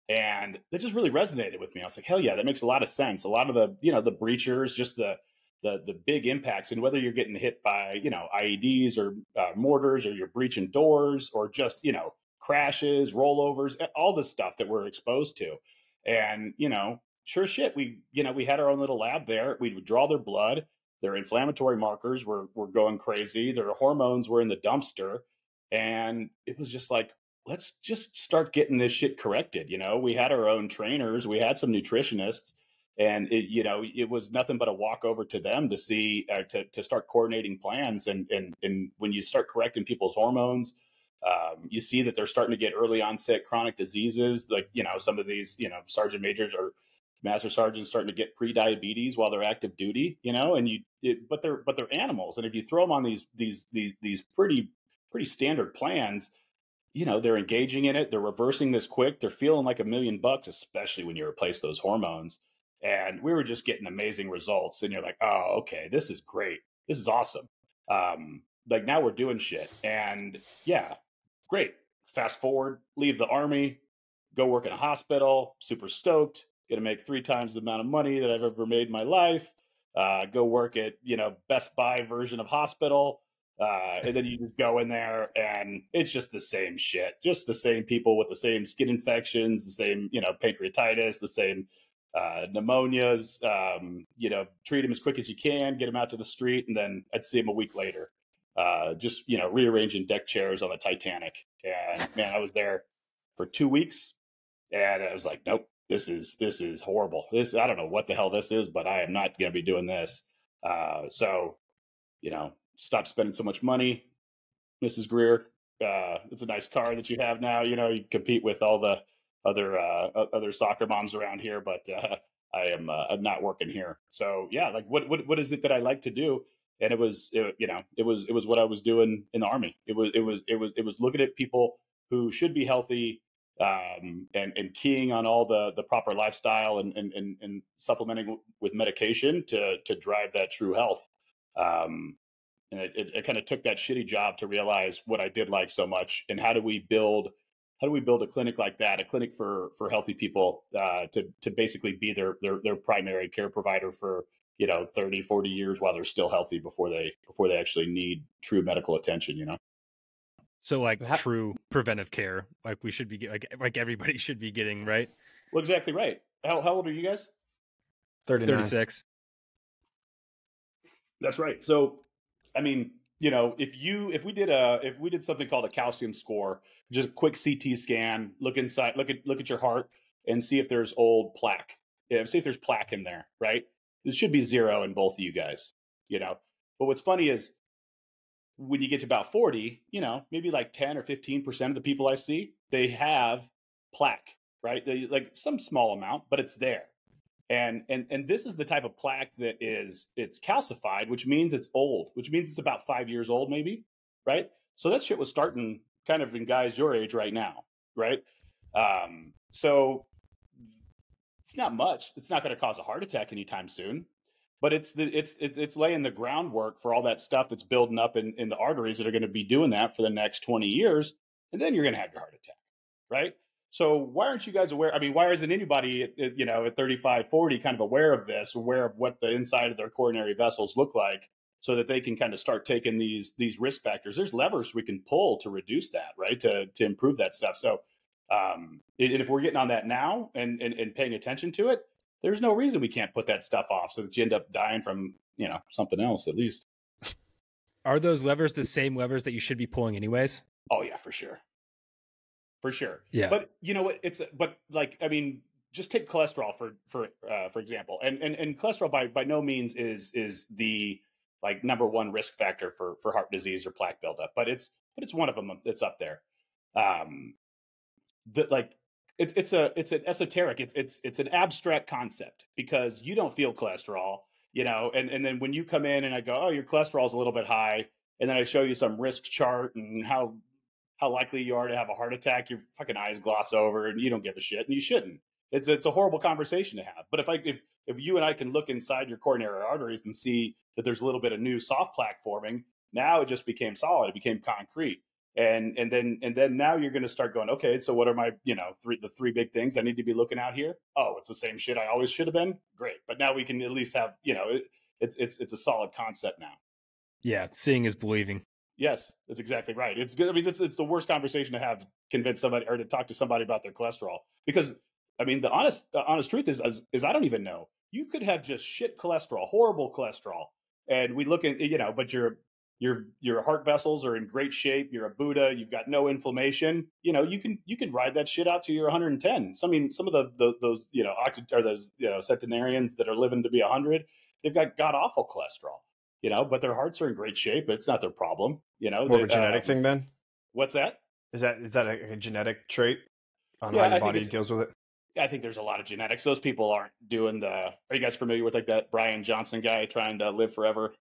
S3: And that just really resonated with me. I was like, hell yeah, that makes a lot of sense. A lot of the, you know, the breachers, just the the the big impacts, and whether you're getting hit by, you know, IEDs or uh, mortars, or you're breaching doors, or just, you know, crashes, rollovers, all the stuff that we're exposed to. And, you know, sure shit, we, you know, we had our own little lab there. We would draw their blood. Their inflammatory markers were, were going crazy. Their hormones were in the dumpster. And it was just like, let's just start getting this shit corrected. You know, we had our own trainers, we had some nutritionists, and it, you know, it was nothing but a walk over to them to see, uh, to, to start coordinating plans. And, and, and when you start correcting people's hormones, um, you see that they're starting to get early onset chronic diseases, like you know some of these you know sergeant majors or master sergeants starting to get pre-diabetes while they're active duty, you know, and you it, but they're but they're animals, and if you throw them on these these these these pretty pretty standard plans, you know they're engaging in it, they're reversing this quick, they're feeling like a million bucks, especially when you replace those hormones. And we were just getting amazing results, and you're like, oh, okay, this is great, this is awesome. Um, like now we're doing shit, and yeah, Great. Fast forward, leave the army, go work in a hospital, super stoked, gonna make three times the amount of money that I've ever made in my life. Uh, go work at, you know, Best Buy version of hospital. Uh, and then you just go in there and it's just the same shit, just the same people with the same skin infections, the same, you know, pancreatitis, the same uh, pneumonias. Um, you know, treat them as quick as you can, get them out to the street, and then I'd see them a week later uh, just you know rearranging deck chairs on the Titanic. And man, I was there for two weeks, and I was like, nope, this is this is horrible. This I don't know what the hell this is, but I am not going to be doing this. Uh, so, you know, stop spending so much money, Mrs. Greer. Uh, it's a nice car that you have now. You know, you compete with all the other uh, other soccer moms around here, but uh, I am uh, I'm not working here. So yeah, like what what what is it that I like to do? And it was it, you know it was it was what I was doing in the army. It was it was it was it was looking at people who should be healthy um, and and keying on all the the proper lifestyle and and and, and supplementing with medication to to drive that true health. Um, and it, it, it kind of took that shitty job to realize what I did like so much, and how do we build how do we build a clinic like that, a clinic for for healthy people uh, to to basically be their, their their primary care provider for you know 30 40 years while they're still healthy before they before they actually need true medical attention you know?
S2: So like how, true preventive care like we should be like like everybody should be getting right?
S3: Well exactly right. How, how old are you guys?
S2: 39. 36
S3: that's right. So i mean you know if you if we did a if we did something called a calcium score just a quick ct scan look inside look at look at your heart and see if there's old plaque yeah, see if there's plaque in there right it should be zero in both of you guys you know? But what's funny is when you get to about 40 you know maybe like 10 or 15% of the people i see they have plaque right? They, like some small amount but it's there. And and and this is the type of plaque that is it's calcified which means it's old which means it's about five years old maybe right? So that shit was starting kind of in guys your age right now right? Um so it's not much it's not going to cause a heart attack anytime soon but it's the it's it's laying the groundwork for all that stuff that's building up in, in the arteries that are going to be doing that for the next 20 years and then you're going to have your heart attack right so why aren't you guys aware? I mean, why isn't anybody, eh, you know, at 35, 40 kind of aware of this, aware of what the inside of their coronary vessels look like so that they can kind of start taking these, these risk factors? There's levers we can pull to reduce that, right? To, to improve that stuff. So, um, and if we're getting on that now and, and, and paying attention to it, there's no reason we can't put that stuff off so that you end up dying from, you know, something else at least.
S2: Are those levers the same levers that you should be pulling anyways?
S3: Oh yeah, for sure for sure.
S2: Yeah.
S3: But you know what? It's but like I mean, just take cholesterol for for uh, for example, and and and cholesterol by by no means is is the like number one risk factor for for heart disease or plaque buildup, but it's but it's one of them that's up there. Um, that like it's it's a it's an esoteric it's it's it's an abstract concept because you don't feel cholesterol you know and and then when you come in and i go oh your cholesterol's a little bit high and then i show you some risk chart and how how likely you are to have a heart attack, your fucking eyes gloss over and you don't give a shit and you shouldn't. It's it's a horrible conversation to have. But if I if if you and I can look inside your coronary arteries and see that there's a little bit of new soft plaque forming, now it just became solid. It became concrete. And and then and then now you're going to start going, okay, so what are my, you know, three the three big things I need to be looking out here? Oh, it's the same shit I always should have been. Great. But now we can at least have, you know, it, it's it's it's a solid concept now.
S2: Yeah, seeing is believing.
S3: Yes, that's exactly right. It's good. I mean, it's, it's the worst conversation to have to convince somebody or to talk to somebody about their cholesterol because, I mean, the honest the honest truth is, is, is I don't even know. You could have just shit cholesterol, horrible cholesterol, and we look at you know, but your your your heart vessels are in great shape. You're a Buddha. You've got no inflammation. You know, you can you can ride that shit out to your 110. So I mean, some of the, the those you know octi- or those you know centenarians that are living to be 100, they've got god awful cholesterol you know, but their hearts are in great shape. But it's not their problem, you know.
S1: More of a genetic uh, thing, then.
S3: What's that?
S1: Is that is that a, a genetic trait on yeah, how your body deals with it?
S3: I think there's a lot of genetics. Those people aren't doing the. Are you guys familiar with like that Brian Johnson guy trying to live forever?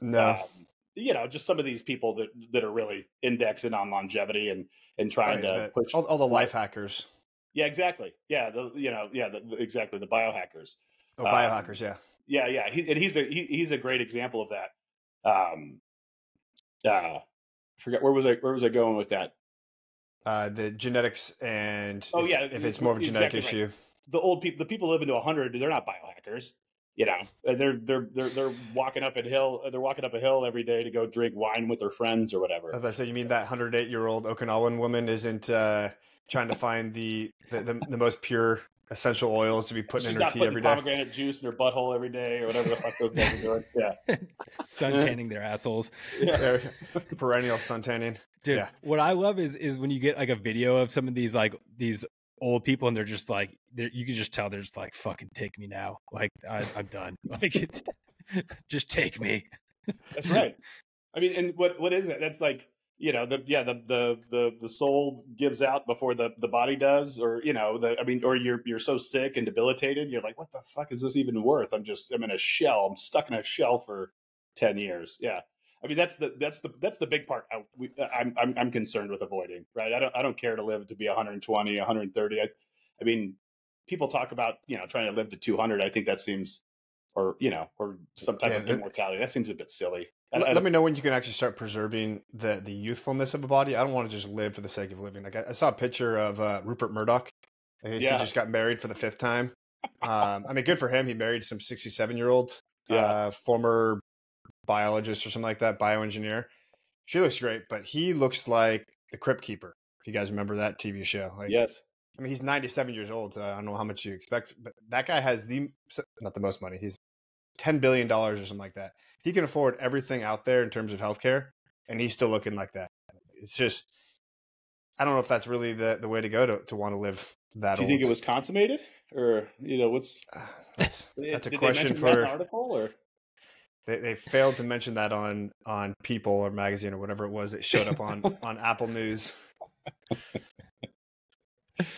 S1: No. Um,
S3: you know, just some of these people that that are really indexing on longevity and and trying yeah, to push
S1: all, all, the life hackers.
S3: Yeah, exactly. Yeah, the you know, yeah, the, exactly the biohackers.
S1: Oh, biohackers, um, yeah.
S3: Yeah, yeah, he, and he's a he, he's a great example of that. Um, uh, I forget where was I where was I going with that?
S1: Uh, the genetics and
S3: oh
S1: if,
S3: yeah,
S1: if it's more of a genetic exactly issue. Right.
S3: The old people, the people living to hundred, they're not biohackers. You know, they're they're they're they're walking up a hill. They're walking up a hill every day to go drink wine with their friends or whatever.
S1: I was about to say, you mean that 108 year old Okinawan woman isn't uh, trying to find the, the, the the most pure essential oils to be putting
S3: She's
S1: in her tea every day.
S3: Pomegranate juice in her butthole every day, or whatever the fuck those guys are doing. Yeah,
S2: sun tanning their assholes.
S1: Yeah. Perineal sun tanning.
S2: Dude,
S1: yeah.
S2: what I love is is when you get like a video of some of these like these old people and they're just like they're, you can just tell they're just like fucking take me now. Like I, I'm done. Like just take me.
S3: That's right. I mean, and what what is it? That's like you know the yeah the the the the soul gives out before the the body does or you know the i mean or you're you're so sick and debilitated you're like what the fuck is this even worth i'm just i'm in a shell i'm stuck in a shell for 10 years yeah i mean that's the that's the that's the big part I, we, I'm, I'm i'm concerned with avoiding right i don't i don't care to live to be 120 130 i i mean people talk about you know trying to live to 200 i think that seems or you know or some type yeah, of immortality that seems a bit silly
S1: let, let, me know when you can actually start preserving the the youthfulness of a body. I don't want to just live for the sake of living. Like I, I saw a picture of uh, Rupert Murdoch. Yeah. He just got married for the fifth time. Um, I mean, good for him. He married some 67 year old yeah. uh, former biologist or something like that, bioengineer. She looks great, but he looks like the Crypt Keeper. If you guys remember that TV show,
S3: like, yes.
S1: I mean, he's 97 years old, so I don't know how much you expect, but that guy has the not the most money. He's 10 billion dollars or something like that. He can afford everything out there in terms of healthcare, and he's still looking like that. It's just, I don't know if that's really the the way to go to to want to live that.
S3: Do you old. think it was consummated, or you know, what's ah,
S1: that's, that's a question for article or? They, they failed to mention that on on People or magazine or whatever it was that showed up on on Apple News.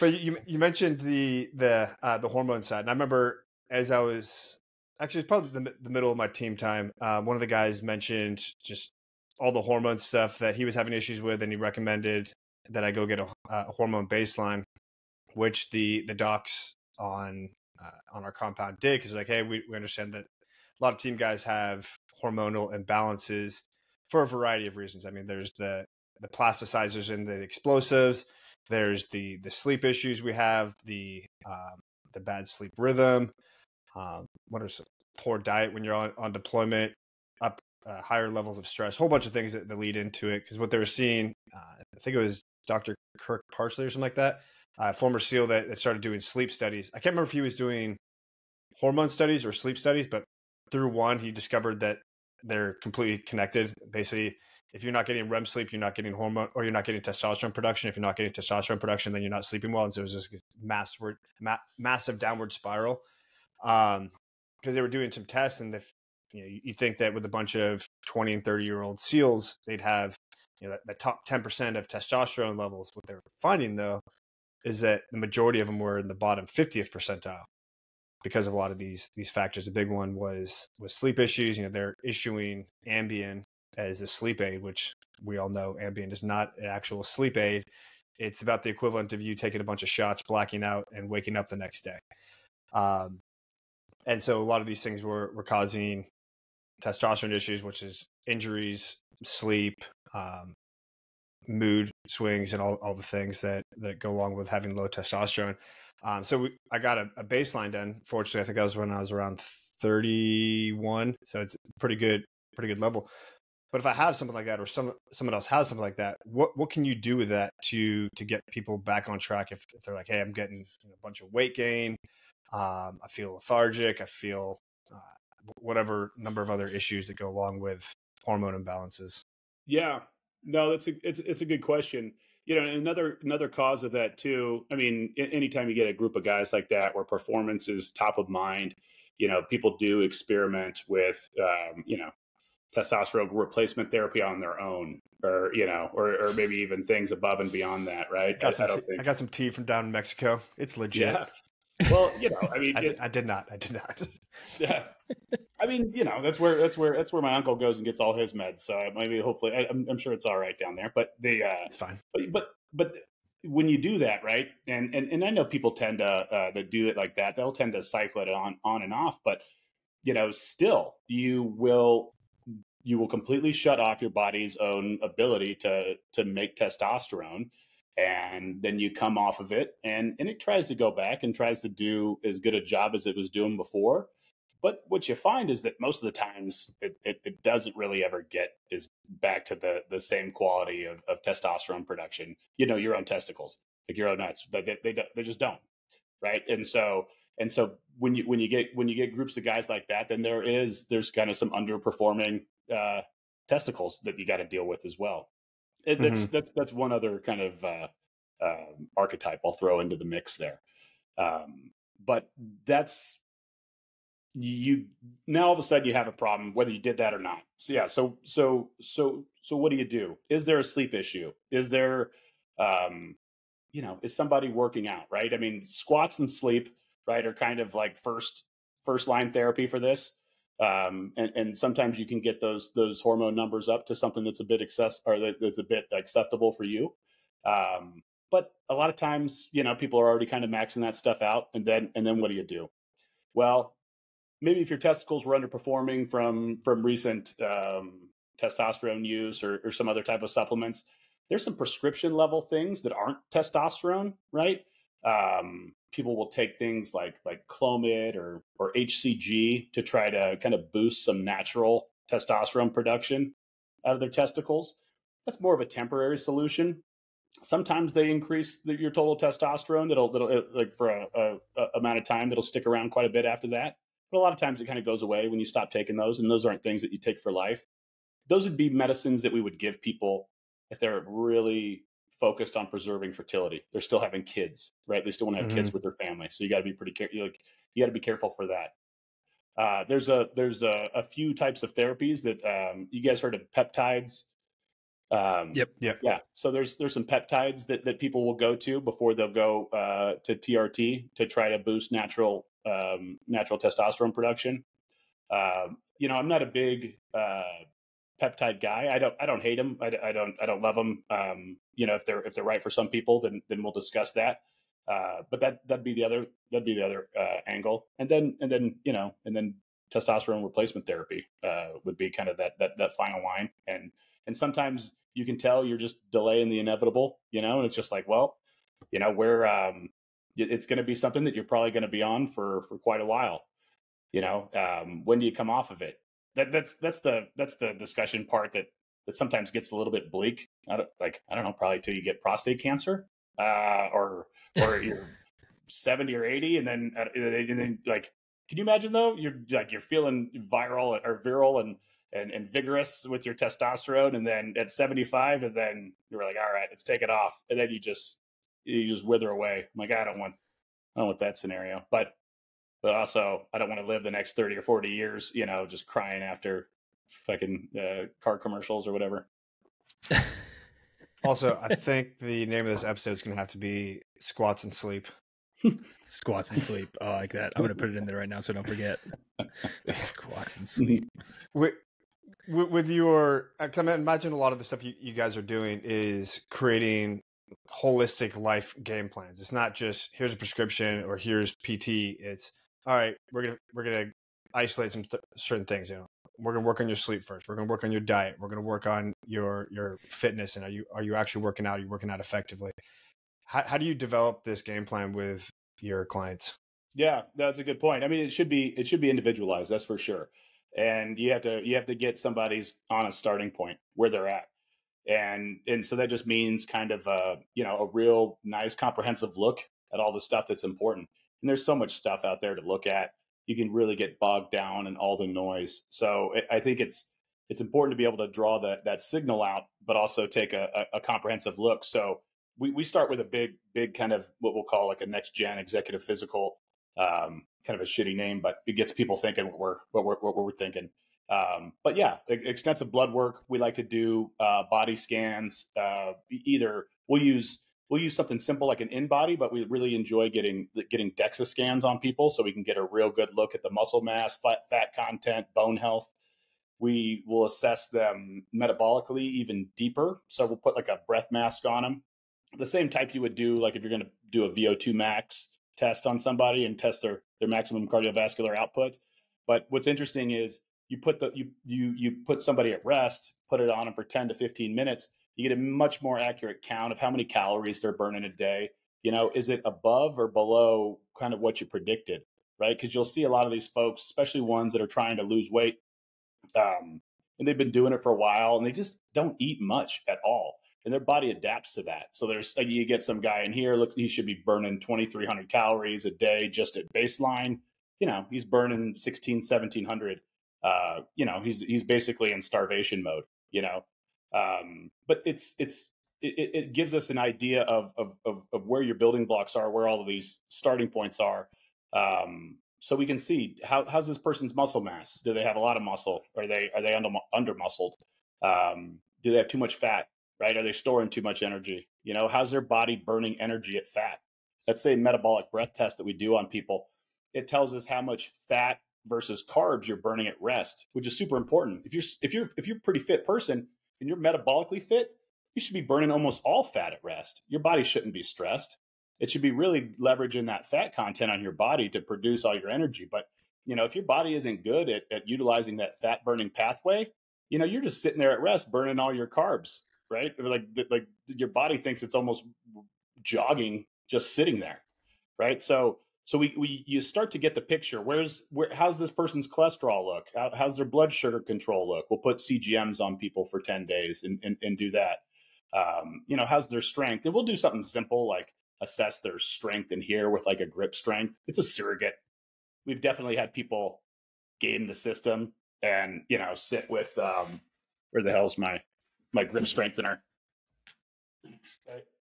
S1: but you you mentioned the the uh, the hormone side, and I remember as I was actually it's probably the, the middle of my team time. Uh, one of the guys mentioned just all the hormone stuff that he was having issues with, and he recommended that I go get a, a hormone baseline, which the the docs on uh, on our compound did because like, hey, we, we understand that a lot of team guys have hormonal imbalances for a variety of reasons. I mean, there's the the plasticizers and the explosives. There's the the sleep issues we have, the um, the bad sleep rhythm. Um, what are some poor diet when you're on, on deployment, up uh, higher levels of stress, whole bunch of things that, that lead into it. Because what they were seeing, uh, I think it was Dr. Kirk Parsley or something like that, uh, former SEAL that, that started doing sleep studies. I can't remember if he was doing hormone studies or sleep studies, but through one, he discovered that they're completely connected. Basically, if you're not getting REM sleep, you're not getting hormone or you're not getting testosterone production. If you're not getting testosterone production, then you're not sleeping well. And so it was this massive, ma- massive downward spiral. Um, because they were doing some tests, and if you know, you think that with a bunch of 20 and 30 year old SEALs, they'd have you know the top 10% of testosterone levels. What they're finding though is that the majority of them were in the bottom 50th percentile because of a lot of these these factors. A big one was was sleep issues. You know, they're issuing Ambien as a sleep aid, which we all know Ambien is not an actual sleep aid. It's about the equivalent of you taking a bunch of shots, blacking out, and waking up the next day. Um, and so a lot of these things were were causing testosterone issues, which is injuries, sleep, um, mood swings, and all, all the things that that go along with having low testosterone. Um, so we, I got a, a, baseline done. Fortunately, I think that was when I was around 31, so it's pretty good, pretty good level. But if I have something like that, or some someone else has something like that, what what can you do with that to to get people back on track? If, if they're like, hey, I'm getting a bunch of weight gain, um, I feel lethargic, I feel uh, whatever number of other issues that go along with hormone imbalances.
S3: Yeah, no, that's a it's it's a good question. You know, another another cause of that too. I mean, anytime you get a group of guys like that where performance is top of mind, you know, people do experiment with, um, you know, testosterone replacement therapy on their own or you know or, or maybe even things above and beyond that right
S1: I got, I, I, think... I got some tea from down in mexico it's legit yeah.
S3: well you know i mean
S1: I, did, I, did, not i did not.
S3: Yeah. I mean you know that's where that's where that's where my uncle goes and gets all his meds so maybe hopefully I, am I'm sure it's all right down there but the uh
S1: it's fine.
S3: but but but when you do that right and and, and i know people tend to uh to do it like that they'll tend to cycle it on on and off but you know still you will you will completely shut off your body's own ability to to make testosterone and then you come off of it and and it tries to go back and tries to do as good a job as it was doing before. But what you find is that most of the times it, it, it doesn't really ever get is back to the the same quality of, of testosterone production. You know your own testicles. Like your own nuts. They, they, they, they just don't right? And so and so when you when you get when you get groups of guys like that then there is there's kind of some underperforming uh, testicles that you got to deal with as well. It, that's mm-hmm. that's that's one other kind of uh, uh, archetype I'll throw into the mix there. Um, but that's you now all of a sudden you have a problem whether you did that or not. So yeah, so so so so what do you do? Is there a sleep issue? Is there um, you know, is somebody working out, right? I mean, squats and sleep, right, are kind of like first first line therapy for this um, and, and sometimes you can get those those hormone numbers up to something that's a bit excess or that's a bit acceptable for you. Um, but a lot of times, you know, people are already kind of maxing that stuff out, and then and then what do you do? Well, maybe if your testicles were underperforming from from recent um, testosterone use or, or some other type of supplements. There's some prescription level things that aren't testosterone, right? Um, people will take things like like Clomid or or HCG to try to kind of boost some natural testosterone production out of their testicles. That's more of a temporary solution. Sometimes they increase the, your total testosterone. That'll, that'll like for a, a, a amount of time that'll stick around quite a bit after that. But a lot of times it kind of goes away when you stop taking those, and those aren't things that you take for life. Those would be medicines that we would give people if they're really focused on preserving fertility. They're still having kids, right? They still want to have mm-hmm. kids with their family, so you got to be pretty careful. Like, you got to be careful for that. Uh, there's a there's a, a, few types of therapies that um, you guys heard of peptides.
S2: Um, yep.
S1: Yep.
S3: Yeah. So there's there's some peptides that, that people will go to before they'll go uh, to TRT to try to boost natural um, natural testosterone production. Um, you know, I'm not a big uh, peptide guy. I don't I don't hate them. I, I don't I don't love them. Um, you know, if they're if they're right for some people, then then we'll discuss that. Uh, but that that'd be the other that'd be the other uh, angle, and then and then you know, and then testosterone replacement therapy uh, would be kind of that that that final line, and and sometimes you can tell you're just delaying the inevitable, you know, and it's just like, well, you know, we're um, it's going to be something that you're probably going to be on for for quite a while, you know. Um, when do you come off of it? That that's that's the that's the discussion part that that sometimes gets a little bit bleak. I don't, like I don't know, probably till you get prostate cancer, uh, or or you're 70 or 80 and then uh, and then like can you imagine though you're like you're feeling viral or virile and and, and vigorous with your testosterone and then at 75 and then you're like all right let's take it off and then you just you just wither away I'm like i don't want i don't want that scenario but but also i don't want to live the next 30 or 40 years you know just crying after fucking uh, car commercials or whatever
S1: also, I think the name of this episode is going to have to be Squats and Sleep.
S2: Squats and Sleep. Oh, I like that. I'm going to put it in there right now so don't forget. Squats and Sleep.
S1: With, with your, I imagine a lot of the stuff you, you guys are doing is creating holistic life game plans. It's not just here's a prescription or here's PT. It's all right. We're gonna we're gonna isolate some th- certain things. You know, we're to work on your sleep first. We're to work on your diet. We're to work on your your fitness and are you are you actually working out? Are you working out effectively? How how do you develop this game plan with your clients?
S3: Yeah, that's a good point. I mean, it should be it should be individualized. That's for sure. And you have to you have to get somebody's honest starting point where they're at. And and so that just means kind of a, you know, a real nice comprehensive look at all the stuff that's important. And there's so much stuff out there to look at you can really get bogged down in all the noise. So I think it's it's important to be able to draw that that signal out, but also take a, a, comprehensive look. So we, we start with a big big kind of what we'll call like a next gen executive physical, um, kind of a shitty name, but it gets people thinking what we're what we're what we're thinking. Um, but yeah, extensive blood work. We like to do uh, body scans. Uh, either we'll use we'll use something simple like an InBody, but we really enjoy getting getting DEXA scans on people so we can get a real good look at the muscle mass, fat, fat content, bone health. We will assess them metabolically even deeper. So we'll put like a breath mask on them, the same type you would do like if you're going to do a VO2 max test on somebody and test their their maximum cardiovascular output. But what's interesting is you put the you you you put somebody at rest, put it on them for 10 to 15 minutes you get a much more accurate count of how many calories they're burning a day. You know, is it above or below kind of what you predicted, right? Because you'll see a lot of these folks, especially ones that are trying to lose weight, um, and they've been doing it for a while, and they just don't eat much at all, and their body adapts to that. So there's you get some guy in here, look, he should be burning 2,300 calories a day just at baseline. You know, he's burning 16, 1700. Uh, you know, he's he's basically in starvation mode. You know, um, but it's it's it, it, gives us an idea of, of, of of where your building blocks are, where all of these starting points are. Um, so we can see how how's this person's muscle mass? Do they have a lot of muscle? Are they are they under under muscled? Um, do they have too much fat? Right? Are they storing too much energy? You know, how's their body burning energy at fat? Let's say metabolic breath test that we do on people. It tells us how much fat versus carbs you're burning at rest, which is super important. If you're if you're if you're a pretty fit person, and you're metabolically fit, you should be burning almost all fat at rest. Your body shouldn't be stressed. It should be really leveraging that fat content on your body to produce all your energy. But you know, if your body isn't good at, at utilizing that fat burning pathway, you know, you're just sitting there at rest, burning all your carbs, right? Like, like your body thinks it's almost jogging, just sitting there, right? So, so we, we you start to get the picture. Where's where? How's this person's cholesterol look? How, how's their blood sugar control look? We'll put CGMs on people for ten days and and, and do that. Um, you know, how's their strength? And we'll do something simple like assess their strength in here with like a grip strength. It's a surrogate. We've definitely had people game the system and you know sit with um, where the hell's my my grip strengthener?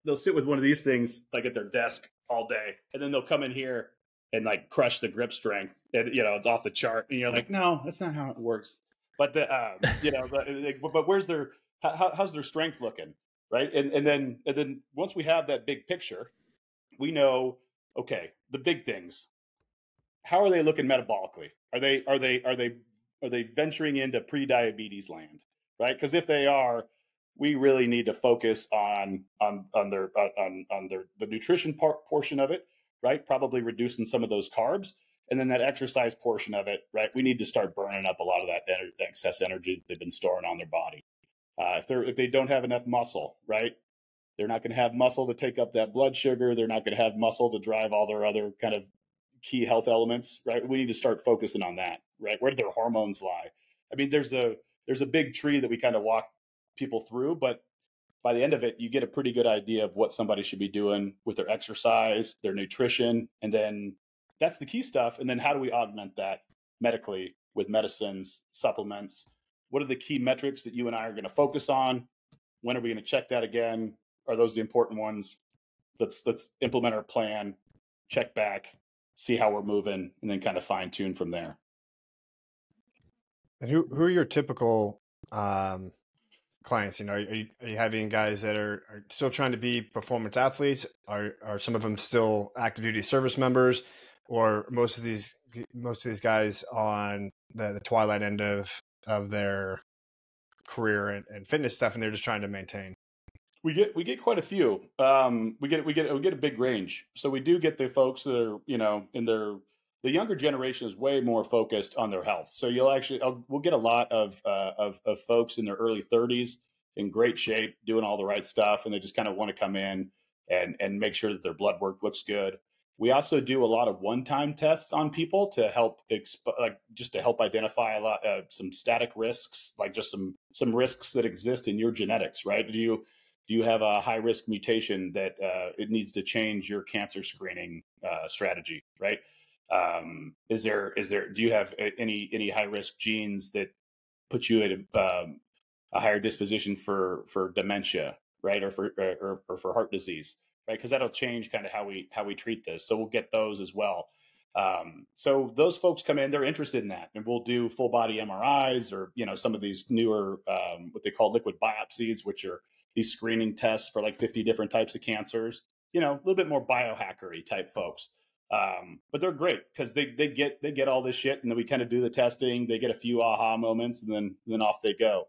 S3: They'll sit with one of these things like at their desk all day, and then they'll come in here and like crush the grip strength, and you know it's off the chart. And you're like, no, that's not how it works. But the um, you know, but, but where's their how, how's their strength looking, right? And and then and then once we have that big picture, we know okay the big things. How are they looking metabolically? Are they are they are they are they venturing into pre-diabetes land? Right? Because if they are, we really need to focus on on on their on on their the nutrition part portion of it, right? Probably reducing some of those carbs, and then that exercise portion of it, right? We need to start burning up a lot of that excess energy that they've been storing on their body. Uh, if they're if they don't have enough muscle, right? They're not going to have muscle to take up that blood sugar. They're not going to have muscle to drive all their other kind of key health elements, right? We need to start focusing on that, right? Where do their hormones lie? I mean, there's a there's a big tree that we kind of walk people through, but by the end of it, you get a pretty good idea of what somebody should be doing with their exercise, their nutrition, and then that's the key stuff. And then how do we augment that medically with medicines, supplements? What are the key metrics that you and I are going to focus on? When are we going to check that again? Are those the important ones? Let's let's implement our plan, check back, see how we're moving, and then kind of fine tune from there.
S1: And who who are your typical um, clients? You know, are you, are you having guys that are, are still trying to be performance athletes? Are are some of them still active duty service members, or most of these most of these guys on the, the twilight end of of their career and, and fitness stuff, and they're just trying to maintain?
S3: We get we get quite a few. Um, we get we get we get a big range. So we do get the folks that are you know in their the younger generation is way more focused on their health. So you'll actually I'll, we'll get a lot of, uh, of of folks in their early 30s in great shape, doing all the right stuff, and they just kind of want to come in and and make sure that their blood work looks good. We also do a lot of one-time tests on people to help exp- like just to help identify a lot uh, some static risks, like just some some risks that exist in your genetics. Right? Do you do you have a high risk mutation that uh, it needs to change your cancer screening uh, strategy right um, is there is there do you have any any high risk genes that put you at a, um, a higher disposition for for dementia right or for or, or for heart disease right? Because that'll change kind of how we how we treat this. So we'll get those as well. Um, so those folks come in they're interested in that and we'll do full body mris or you know some of these newer um, what they call liquid biopsies which are these screening tests for like 50 different types of cancers, you know, a little bit more biohackery type folks. Um, but they're great because they they get they get all this shit, and then we kind of do the testing. They get a few aha moments, and then then off they go.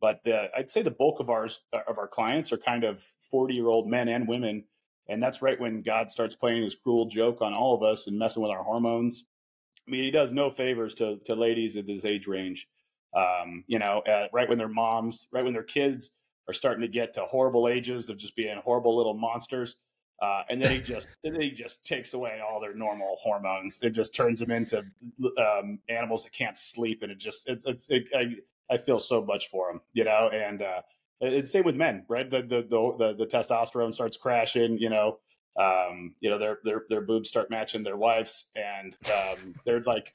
S3: But the, I'd say the bulk of ours of our clients are kind of forty year old men and women, and that's right when God starts playing his cruel joke on all of us and messing with our hormones. I mean, he does no favors to to ladies at this age range. Um, you know, uh, right when their moms, right when their kids are starting to get to horrible ages of just being horrible little monsters. Uh, and then he just then he just takes away all their normal hormones. It just turns them into um, animals that can't sleep, and it just it's it's it, I, I feel so much for them, you know. And uh, it's same with men, right? The the, the the testosterone starts crashing, you know. Um, you know their their their boobs start matching their wives, and um, they're like,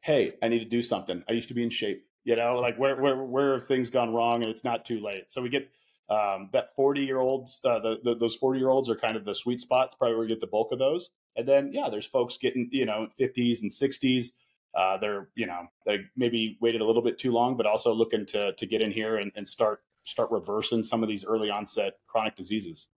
S3: "Hey, I need to do something. I used to be in shape. You know, like where where where have things gone wrong, and it's not too late. So we get um, that 40 year olds, uh, the, the, those 40 year olds are kind of the sweet spot. Probably where we get the bulk of those. And then, yeah, there's folks getting, you know, 50s and 60s. Uh, they're, you know, they maybe waited a little bit too long, but also looking to, to get in here and, and start, start reversing some of these early onset chronic diseases,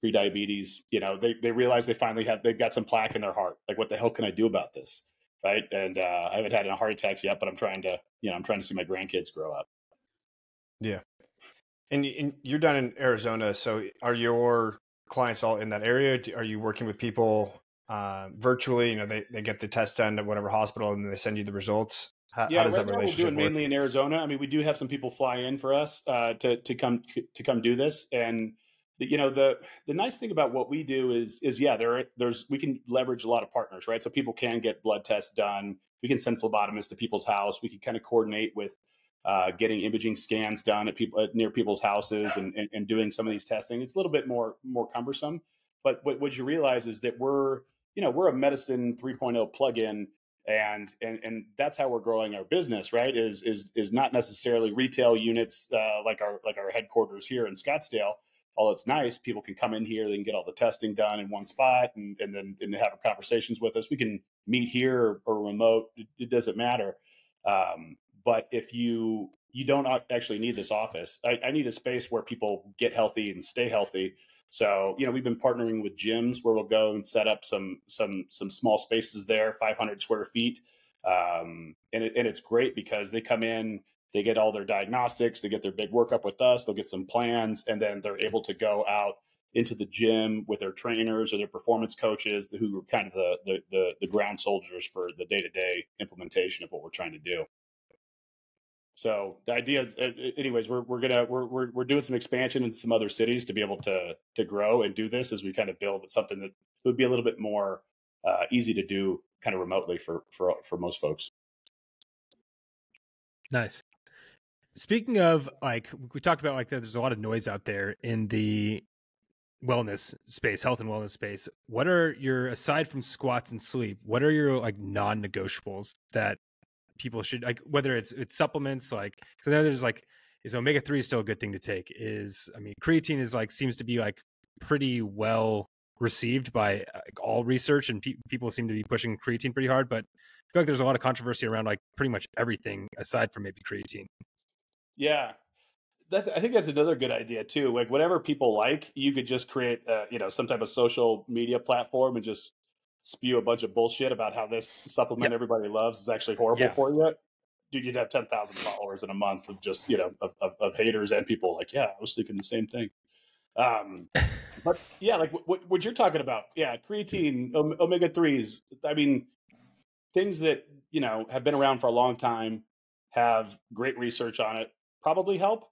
S3: pre-diabetes. You know, they, they realize they finally have, they've got some plaque in their heart. Like, what the hell can I do about this? right? And uh, I haven't had any heart attacks yet, but I'm trying to, you know, I'm trying to see my grandkids grow up.
S1: Yeah, and, and you're down in Arizona, so are your clients all in that area? Are you working with people uh, virtually? You know, they they get the test done at whatever hospital, and they send you the results. How,
S3: yeah,
S1: how does
S3: right
S1: that
S3: now we're doing
S1: work?
S3: mainly in Arizona. I mean, we do have some people fly in for us uh, to to come to come do this, and the, you know the the nice thing about what we do is is yeah, there are, there's we can leverage a lot of partners, right? So people can get blood tests done. We can send phlebotomists to people's house. We can kind of coordinate with uh, getting imaging scans done at people at, near people's houses and, and, and doing some of these testing. It's a little bit more more cumbersome, but what, what you realize is that we're you know we're a medicine 3.0 plugin and and and that's how we're growing our business right? Is is is not necessarily retail units uh, like our like our headquarters here in scottsdale. Although it's nice people can come in here they can get all the testing done in one spot and, and then and have conversations with us. We can meet here or, or remote it, it, doesn't matter. Um, but if you you don't actually need this office I, I need a space where people get healthy and stay healthy so, you know, we've been partnering with gyms where we'll go and set up some some some small spaces there, 500 square feet, um, and it, and it's great because they come in, they get all their diagnostics, they get their big workup with us, they'll get some plans, and then they're able to go out into the gym with their trainers or their performance coaches, who are kind of the the the, the ground soldiers for the day to day implementation of what we're trying to do. So the idea is, anyways, we're we're gonna we're, we're we're doing some expansion in some other cities to be able to to grow and do this as we kind of build something that would be a little bit more uh, easy to do, kind of remotely for for for most folks.
S2: Nice. Speaking of like we talked about like that, there's a lot of noise out there in the wellness space, health and wellness space. What are your aside from squats and sleep, what are your like non-negotiables that people should like whether it's it's supplements like so then there's like is omega 3 still a good thing to take is i mean creatine is like seems to be like pretty well received by like, all research and pe- people seem to be pushing creatine pretty hard but i feel like there's a lot of controversy around like pretty much everything aside from maybe creatine
S3: yeah that's, I think that's another good idea too. Like whatever people like, you could just create, uh, you know, some type of social media platform and just spew a bunch of bullshit about how this supplement yep. everybody loves is actually horrible yeah. for you, dude, you'd have 10,000 followers in a month of just, you know, of, of, of, haters and people like, yeah, I was thinking the same thing. Um, but yeah, like what, what you're talking about. Yeah. Creatine, omega threes. I mean, things that, you know, have been around for a long time, have great research on it, probably help.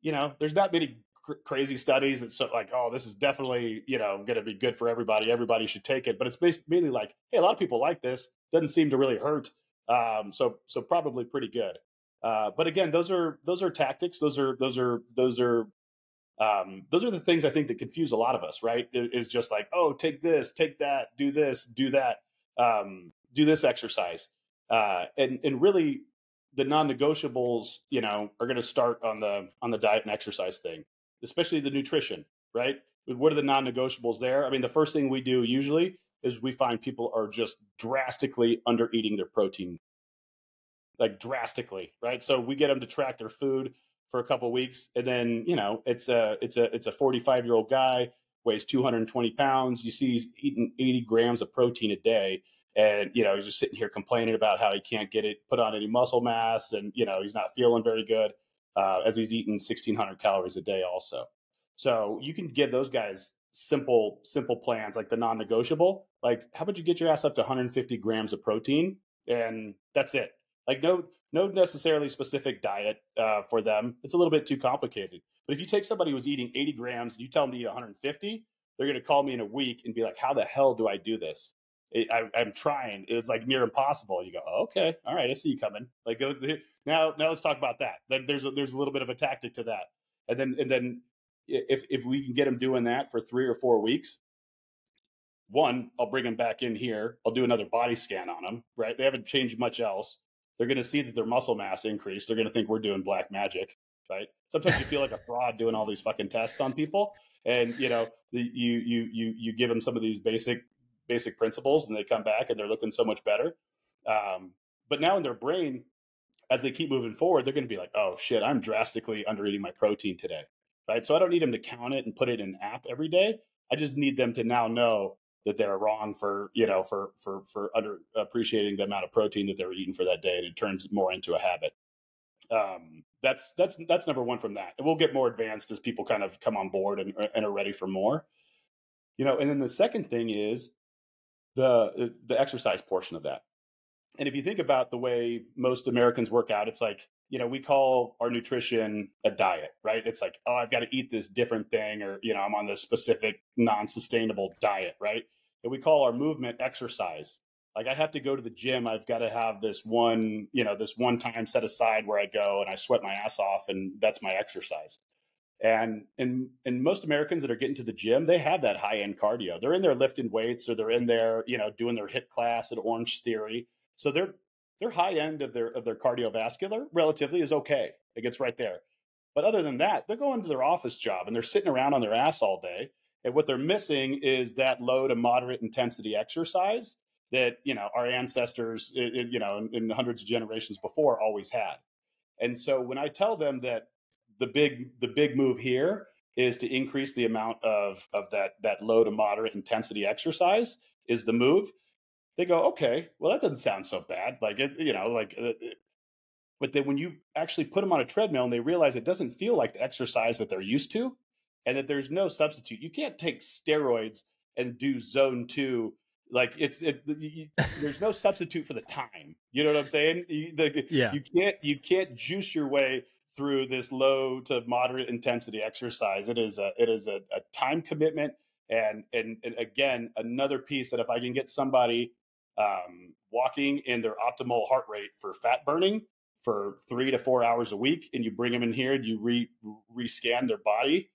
S3: You know, there's not many cr- crazy studies that so like, oh, this is definitely you know going to be good for everybody. Everybody should take it. But it's mainly like, hey, a lot of people like this. Doesn't seem to really hurt. Um, so so probably pretty good. Uh, but again, those are those are tactics. Those are those are those are um, those are the things I think that confuse a lot of us. Right? It, it's just like, oh, take this, take that, do this, do that, um, do this exercise, uh, and and really the non-negotiables, you know, are going to start on the on the diet and exercise thing especially the nutrition, right? What are the non negotiables there? I mean, the first thing we do usually is we find people are just drastically under eating their protein, like drastically, right? So we get them to track their food for a couple weeks, and then you know it's a it's a it's a 45 year old guy weighs 220 pounds. You see he's eating 80 grams of protein a day, and you know he's just sitting here complaining about how he can't get it put on any muscle mass, and you know he's not feeling very good uh, as he's eating 1600 calories a day also. So you can give those guys simple, simple plans like the non-negotiable. Like, how about you get your ass up to 150 grams of protein, and that's it. Like, no, no necessarily specific diet uh, for them. It's a little bit too complicated. But if you take somebody who's eating 80 grams and you tell them to eat 150, they're going to call me in a week and be like, "How the hell do I do this?" I, am trying. It's like near impossible. You go, oh, okay, all right, I see you coming. Like now. Now let's talk about that. Then there's a, there's a little bit of a tactic to that, and then and then if if we can get them doing that for three or four weeks, one, I'll bring them back in here. I'll do another body scan on them. Right? They haven't changed much else. They're going to see that their muscle mass increased. They're going to think we're doing black magic. Right? Sometimes you feel like a fraud doing all these fucking tests on people, and you know the, you you you you give them some of these basic basic principles and they come back and they're looking so much better. Um, but now in their brain, as they keep moving forward, they're going to be like, oh shit, I'm drastically under eating my protein today. Right. So I don't need them to count it and put it in an app every day. I just need them to now know that they're wrong for, you know, for, for, for under appreciating the amount of protein that they're eating for that day. And it turns more into a habit. Um, that's, that's, that's number one from that. And we'll get more advanced as people kind of come on board and, and are ready for more, you know, and then the second thing is the uh, the exercise portion of that. and if you think about the way most Americans work out, it's like, you know, we call our nutrition a diet, right? It's like, oh, I've got to eat this different thing, or, you know, I'm on this specific non sustainable diet, right? And we call our movement exercise. Like, I have to go to the gym. I've got to have this one, you know, this one time set aside where I go and I sweat my ass off, and that's my exercise. And and and most Americans that are getting to the gym, they have that high end cardio. They're in there lifting weights, or they're in there, you know, doing their HIIT class at Orangetheory so their their high end of their of their cardiovascular relatively is okay. It gets right there. But other than that, they're going to their office job and they're sitting around on their ass all day. And what they're missing is that low to moderate intensity exercise that you know our ancestors, you know, in, in hundreds of generations before, always had. And so when I tell them that the big the big move here is to increase the amount of of that that low to moderate intensity exercise is the move they go, okay, well, that doesn't sound so bad. Like, it, you know, like, uh, but then when you actually put them on a treadmill and they realize it doesn't feel like the exercise that they're used to and that there's no substitute, you can't take steroids and do zone two. Like it's it, you, there's no substitute for the time. You know what I'm saying? You, the,
S2: yeah.
S3: You can't you can't juice your way through this low to moderate intensity exercise. It is a it is a, a time commitment and, and and again another piece that if I can get somebody um, walking in their optimal heart rate for fat burning for three to four hours a week, and you bring them in here and you re rescan their body,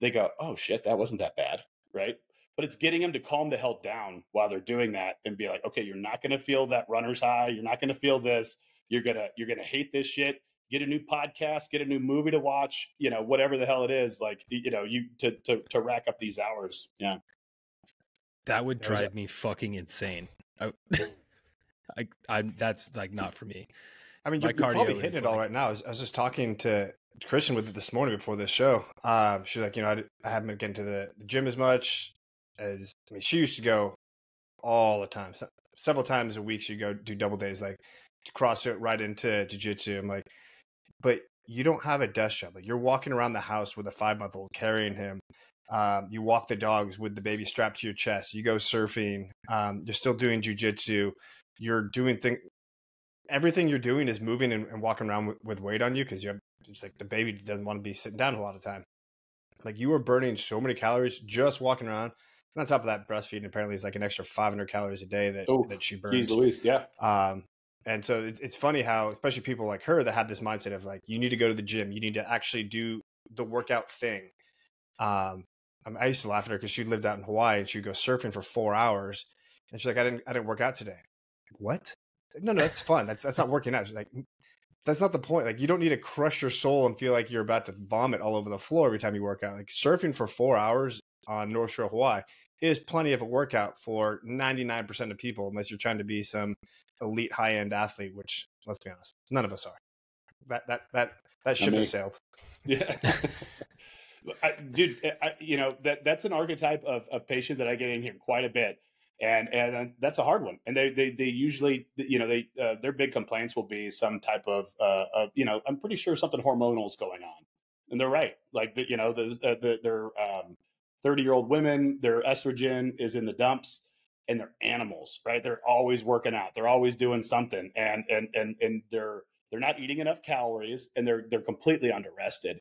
S3: they go, "Oh shit, that wasn't that bad," right? But it's getting them to calm the hell down while they're doing that and be like, "Okay, you're not going to feel that runner's high. You're not going to feel this. You're gonna you're gonna hate this shit." Get a new podcast, get a new movie to watch, you know, whatever the hell it is, like you know, you to to to rack up these hours. Yeah.
S2: That would drive me fucking insane. I, I, I, that's like not for me.
S1: I mean, you're, you're probably hitting it like, all right now. I was, I was, just talking to Kristen with it this morning before this show. Um, she's like, you know, I, I haven't been getting to the, the, gym as much as I mean, she used to go all the time, so, several times a week. She'd go do double days, like CrossFit right into jujitsu. I'm like, but you don't have a desk job. Like you're walking around the house with a five month old carrying him. Um, you walk the dogs with the baby strapped to your chest. You go surfing. Um, you're still doing jujitsu. You're doing things. Everything you're doing is moving and, and walking around with, with weight on you because you have. It's like the baby doesn't want to be sitting down a lot of time. Like you are burning so many calories just walking around. And on top of that, breastfeeding apparently is like an extra 500 calories a day that oh, that she burns.
S3: Louise, yeah.
S1: Um, and so it's, funny how, especially people like her that have this mindset of like, you need to go to the gym, you need to actually do the workout thing. Um, I used to laugh at her because she lived out in Hawaii and she'd go surfing for four hours, and she's like, "I didn't, I didn't work out today." What? No, no, that's fun. That's that's not working out. She's like, that's not the point. Like, you don't need to crush your soul and feel like you're about to vomit all over the floor every time you work out. Like, surfing for four hours on North Shore, Hawaii, is plenty of a workout for 99% of people, unless you're trying to be some elite high end athlete. Which, let's be honest, none of us are. That that that that ship has sailed.
S3: Yeah. I, dude, I, you know that that's an archetype of, of patient that I get in here quite a bit, and and that's a hard one. And they they, they usually you know they uh, their big complaints will be some type of, uh, of you know I'm pretty sure something hormonal is going on, and they're right. Like the, you know the, the they're um, 30 year old women, their estrogen is in the dumps, and they're animals, right? They're always working out, they're always doing something, and and and and they're they're not eating enough calories, and they're they're completely underrested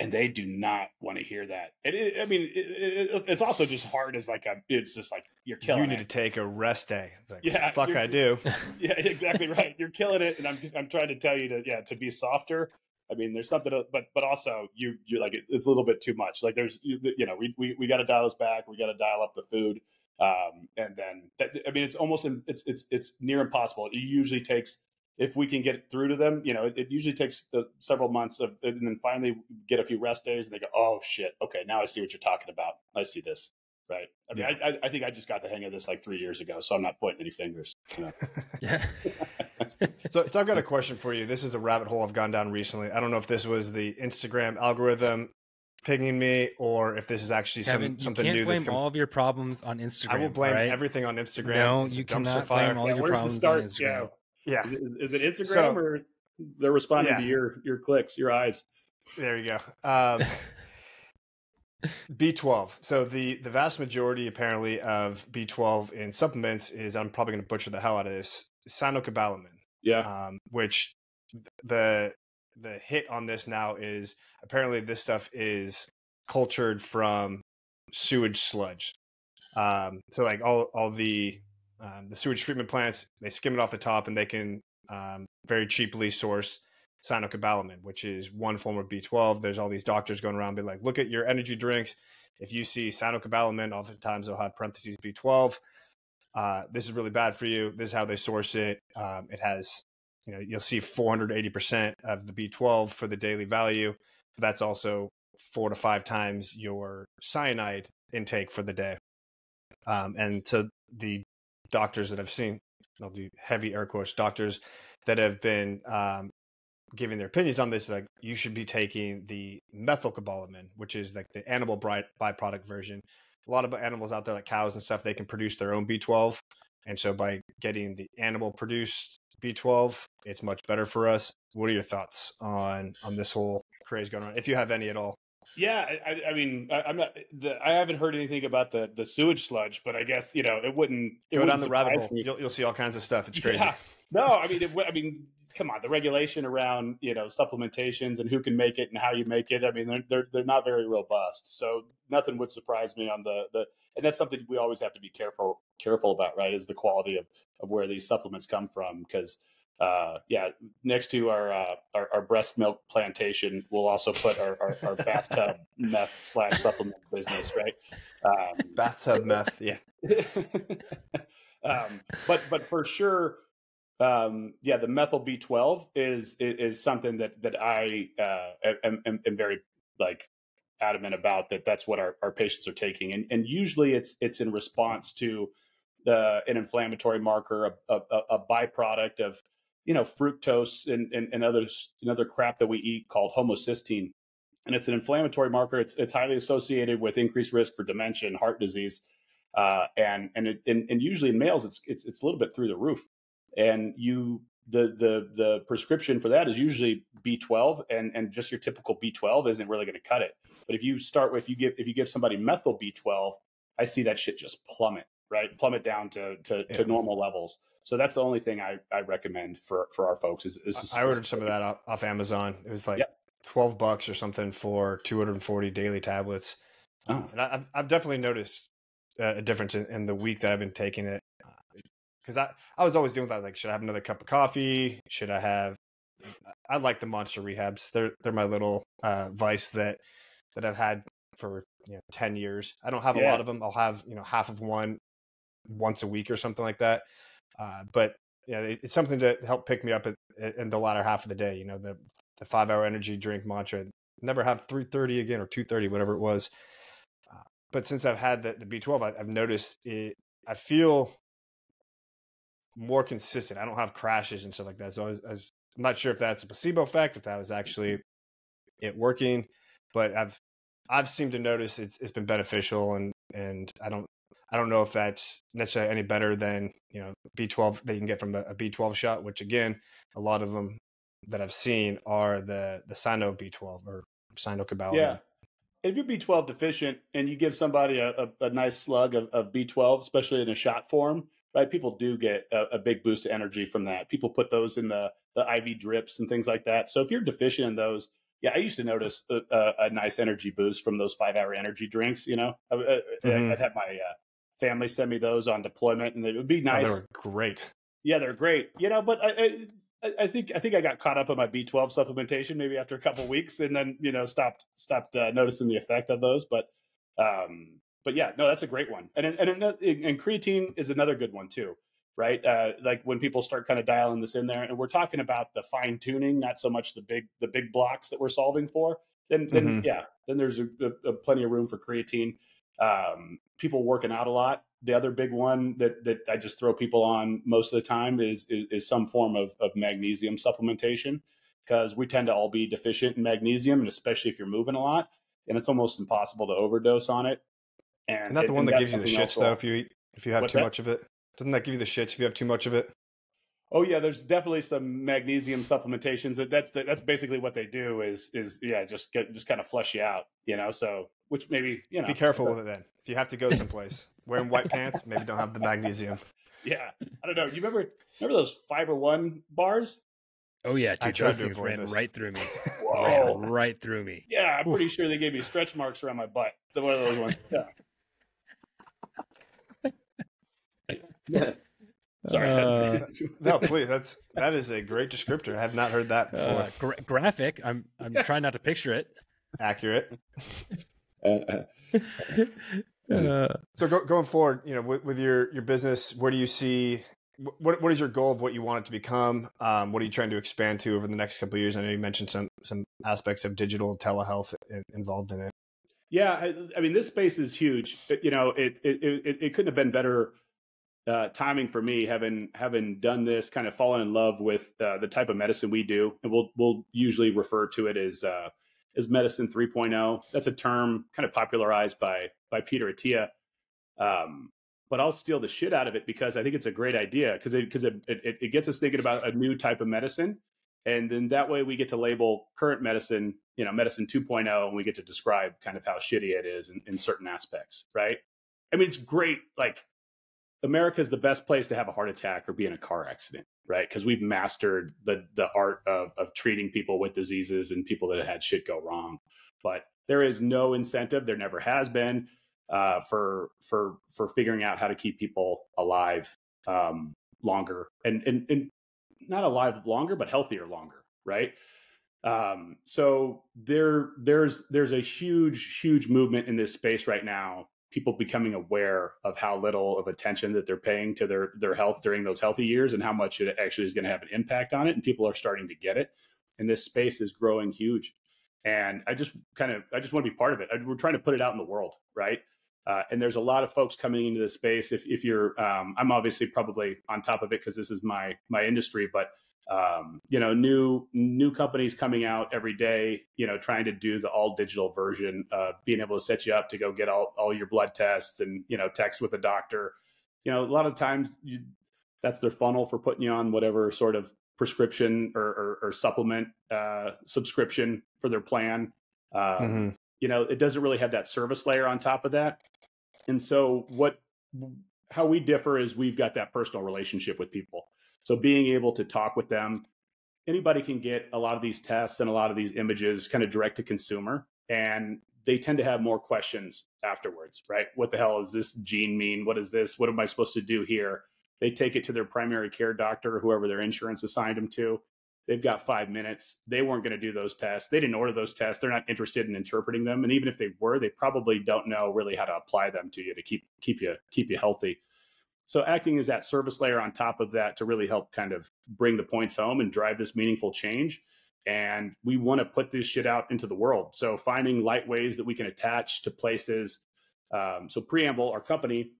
S3: and they do not want to hear that. It, it, I mean, it, it's also just hard as like a. It's just like you're killing.
S1: You need
S3: it.
S1: to take a rest day. It's like, yeah, fuck, I do.
S3: Yeah, exactly right. You're killing it, and I'm I'm trying to tell you to yeah to be softer. I mean, there's something, but but also you you like it's a little bit too much. Like there's you, you know we we, we got to dial this back. We got to dial up the food, um, and then that, I mean it's almost it's it's it's near impossible. It usually takes if we can get through to them, you know, it, it usually takes uh, several months of, and then finally get a few rest days, and they go, "Oh shit, okay, now I see what you're talking about. I see this." Right. I mean, yeah. I, I think I just got the hang of this like three years ago, so I'm not pointing any fingers. You know?
S2: yeah.
S1: so, so I've got a question for you. This is a rabbit hole I've gone down recently. I don't know if this was the Instagram algorithm pinging me or if this is actually Kevin, some, something
S2: you
S1: can't
S2: new. Blame all of your problems on Instagram. I
S1: will blame
S2: right?
S1: everything on Instagram.
S2: No, it's you cannot blame all yeah, your problems on Instagram.
S3: Yeah. Yeah. Is it, is it Instagram so, or they're responding yeah. to your your clicks, your eyes?
S1: There you go. Um, B12. So the the vast majority apparently of B12 in supplements is I'm probably going to butcher the hell out of this cyanocobalamin.
S3: Yeah.
S1: Um, which the the hit on this now is apparently this stuff is cultured from sewage sludge. Um, so like all all the um, the sewage treatment plants, they skim it off the top and they can um, very cheaply source cyanocobalamin, which is one form of B12. There's all these doctors going around be like, look at your energy drinks. If you see cyanocobalamin, oftentimes they'll have parentheses B12. Uh, this is really bad for you. This is how they source it. Um, it has, you know, you'll see 480% of the B12 for the daily value. That's also four to five times your cyanide intake for the day. Um, and to the doctors that I've seen, I'll do heavy air quotes, doctors that have been um, giving their opinions on this, like you should be taking the methylcobalamin, which is like the animal byproduct version. A lot of animals out there, like cows and stuff, they can produce their own B12. And so by getting the animal produced B12, it's much better for us. What are your thoughts on on this whole craze going on, if you have any at all?
S3: Yeah, I, I mean, I, am not. The, I haven't heard anything about the the sewage sludge, but I guess you know it wouldn't it
S1: go
S3: wouldn't
S1: down the rabbit hole. You'll, you'll, see all kinds of stuff. It's crazy.
S3: Yeah. No, I mean, it, I mean, come on, the regulation around you know supplementations and who can make it and how you make it. I mean, they're they're, they're not very robust. So nothing would surprise me on the the and that's something we always have to be careful careful about, right? Is the quality of of where these supplements come from because uh, yeah, next to our, uh, our, our breast milk plantation, we'll also put our, our, our bathtub meth slash supplement business, right?
S1: Um, bathtub meth, yeah.
S3: um, but but for sure, um, yeah, the methyl B twelve is, is, is something that that I uh, am, am, am very like adamant about that. That's what our, our patients are taking, and and usually it's it's in response to the an inflammatory marker, a, a, a byproduct of you know, fructose and, and, and other crap that we eat called homocysteine. And it's an inflammatory marker. It's, it's highly associated with increased risk for dementia and heart disease. Uh, and, and, it, and, and usually in males, it's, it's, it's a little bit through the roof. And you, the, the, the prescription for that is usually B12 and, and just your typical B12 isn't really going to cut it. But if you start with, you give, if you give somebody methyl B12, I see that shit just plummet, right? Plummet down to, to, yeah. to normal levels. So that's the only thing I, I recommend for, for our folks is, is
S1: I ordered some of that off, off Amazon. It was like yep. 12 bucks or something for 240 daily tablets. Oh. And I, have I've definitely noticed uh, a difference in, in, the week that I've been taking it. Because I, I was always doing that. Like, should I have another cup of coffee? Should I have, I like the monster rehabs. They're, they're my little uh, vice that, that I've had for you know 10 years. I don't have yeah. a lot of them. I'll have, you know, half of one once a week or something like that. Uh, but yeah, it's something to help pick me up at, in the latter half of the day. You know, the the five hour energy drink mantra. Never have three thirty again or two thirty, whatever it was. Uh, but since I've had the, the B twelve, I've noticed it. I feel more consistent. I don't have crashes and stuff like that. So I was, I was, I'm not sure if that's a placebo effect, if that was mm-hmm. actually it working, but I've I've seemed to notice it's it's been beneficial, and and I don't I don't know if that's necessarily any better than you know B12 that you can get from a a B12 shot, which again, a lot of them that I've seen are the the cyano B12 or Sino Cabal.
S3: Yeah, if you're B12 deficient and you give somebody a, a, a nice slug of, of, B12, especially in a shot form, right? People do get a, a, big boost of energy from that. People put those in the the IV drips and things like that. So if you're deficient in those, yeah, I used to notice a, a nice energy boost from those five hour energy drinks. You know, I, mm-hmm. I'd have my uh, family send me those on deployment, and it would be nice. Oh, they
S1: were great.
S3: Yeah, they're great. You know, but I, I, I think I think I got caught up on my B twelve supplementation maybe after a couple weeks, and then you know stopped stopped uh, noticing the effect of those. But um, but yeah, no, that's a great one, and and and, and creatine is another good one too, right? Uh, like when people start kind of dialing this in there, and we're talking about the fine tuning, not so much the big the big blocks that we're solving for. Then then mm-hmm. yeah, then there's a, a, a plenty of room for creatine um, people working out a lot. The other big one that that I just throw people on most of the time is is, is some form of, of magnesium supplementation because we tend to all be deficient in magnesium, and especially if you're moving a lot, and it's almost impossible to overdose on it.
S1: And Isn't that the one that gives you the shits though? If you eat, if you have too that? much of it, doesn't that give you the shits if you have too much of it?
S3: Oh yeah, there's definitely some magnesium supplementations. That that's the, that's basically what they do is is yeah, just get just kind of flush you out, you know. So which maybe you know,
S1: be careful with it then. If you have to go someplace wearing white pants, maybe don't have the magnesium.
S3: Yeah, I don't know. You remember remember those Fiber One bars?
S2: Oh yeah,
S1: I
S2: dude,
S1: tried
S2: those
S1: to
S2: things ran
S1: this.
S2: right through me.
S3: Whoa.
S2: Ran right through me.
S3: Yeah, I'm pretty sure they gave me stretch marks around my butt. The one of those ones. Yeah. Sorry.
S2: Uh,
S1: No, please. That's that is a great descriptor. I have not heard that before.
S2: Uh, gra- graphic. I'm I'm trying not to picture it.
S1: Accurate.
S3: Uh, uh,
S2: Uh,
S1: So go, going forward, you know, with, with your your business, where do you see what what is your goal of what you want it to become? Um, what are you trying to expand to over the next couple of years? I know you mentioned some some aspects of digital telehealth involved in it.
S3: Yeah, I, I mean, this space is huge. It- you know, it it, it it couldn't have been better uh, timing for me having having done this, kind of fallen in love with uh, the type of medicine we do, and we'll we'll usually refer to it as uh, as medicine 3.0. That's a term kind of popularized by by Peter Attia. Um, but I'll steal the shit out of it because I think it's a great idea because it because it, it it gets us thinking about a new type of medicine, and then that way we get to label current medicine, you know, medicine 2.0, and we get to describe kind of how shitty it is in, in certain aspects, right? I mean, it's great. Like America is the best place to have a heart attack or be in a car accident, right? Because we've mastered the the art of of treating people with diseases and people that have had shit go wrong. But there is no incentive. There never has been uh, for for for figuring out how to keep people alive um, longer and, and and not alive longer, but healthier longer, right? Um, so there there's there's a huge huge movement in this space right now. People becoming aware of how little of attention that they're paying to their their health during those healthy years and how much it actually is going to have an impact on it. And people are starting to get it. And this space is growing huge. And I just kind of I just want to be part of it. I, we're trying to put it out in the world, right? Uh, and there's a lot of folks coming into this space. If if you're, um, I'm obviously probably on top of it because this is my my industry, but um, you know, new new companies coming out every day, you know, trying to do the all digital version, uh, being able to set you up to go get all, all your blood tests and, you know, text with a doctor. You know, a lot of times you, that's their funnel for putting you on whatever sort of prescription or, or, or supplement uh, subscription for their plan. Um,
S1: Mhm.
S3: You know, it doesn't really have that service layer on top of that. And so what how we differ is we've got that personal relationship with people. So being able to talk with them, anybody can get a lot of these tests and a lot of these images kind of direct to consumer and they tend to have more questions afterwards, right? What the hell does this gene mean? What is this? What am I supposed to do here? They take it to their primary care doctor, whoever their insurance assigned them to. They've got five minutes. They weren't going to do those tests. They didn't order those tests. They're not interested in interpreting them. And even if they were, they probably don't know really how to apply them to you to keep keep you keep you healthy. So acting as that service layer on top of that to really help kind of bring the points home and drive this meaningful change. And we want to put this shit out into the world. So finding light ways that we can attach to places. Um, so preamble, our company,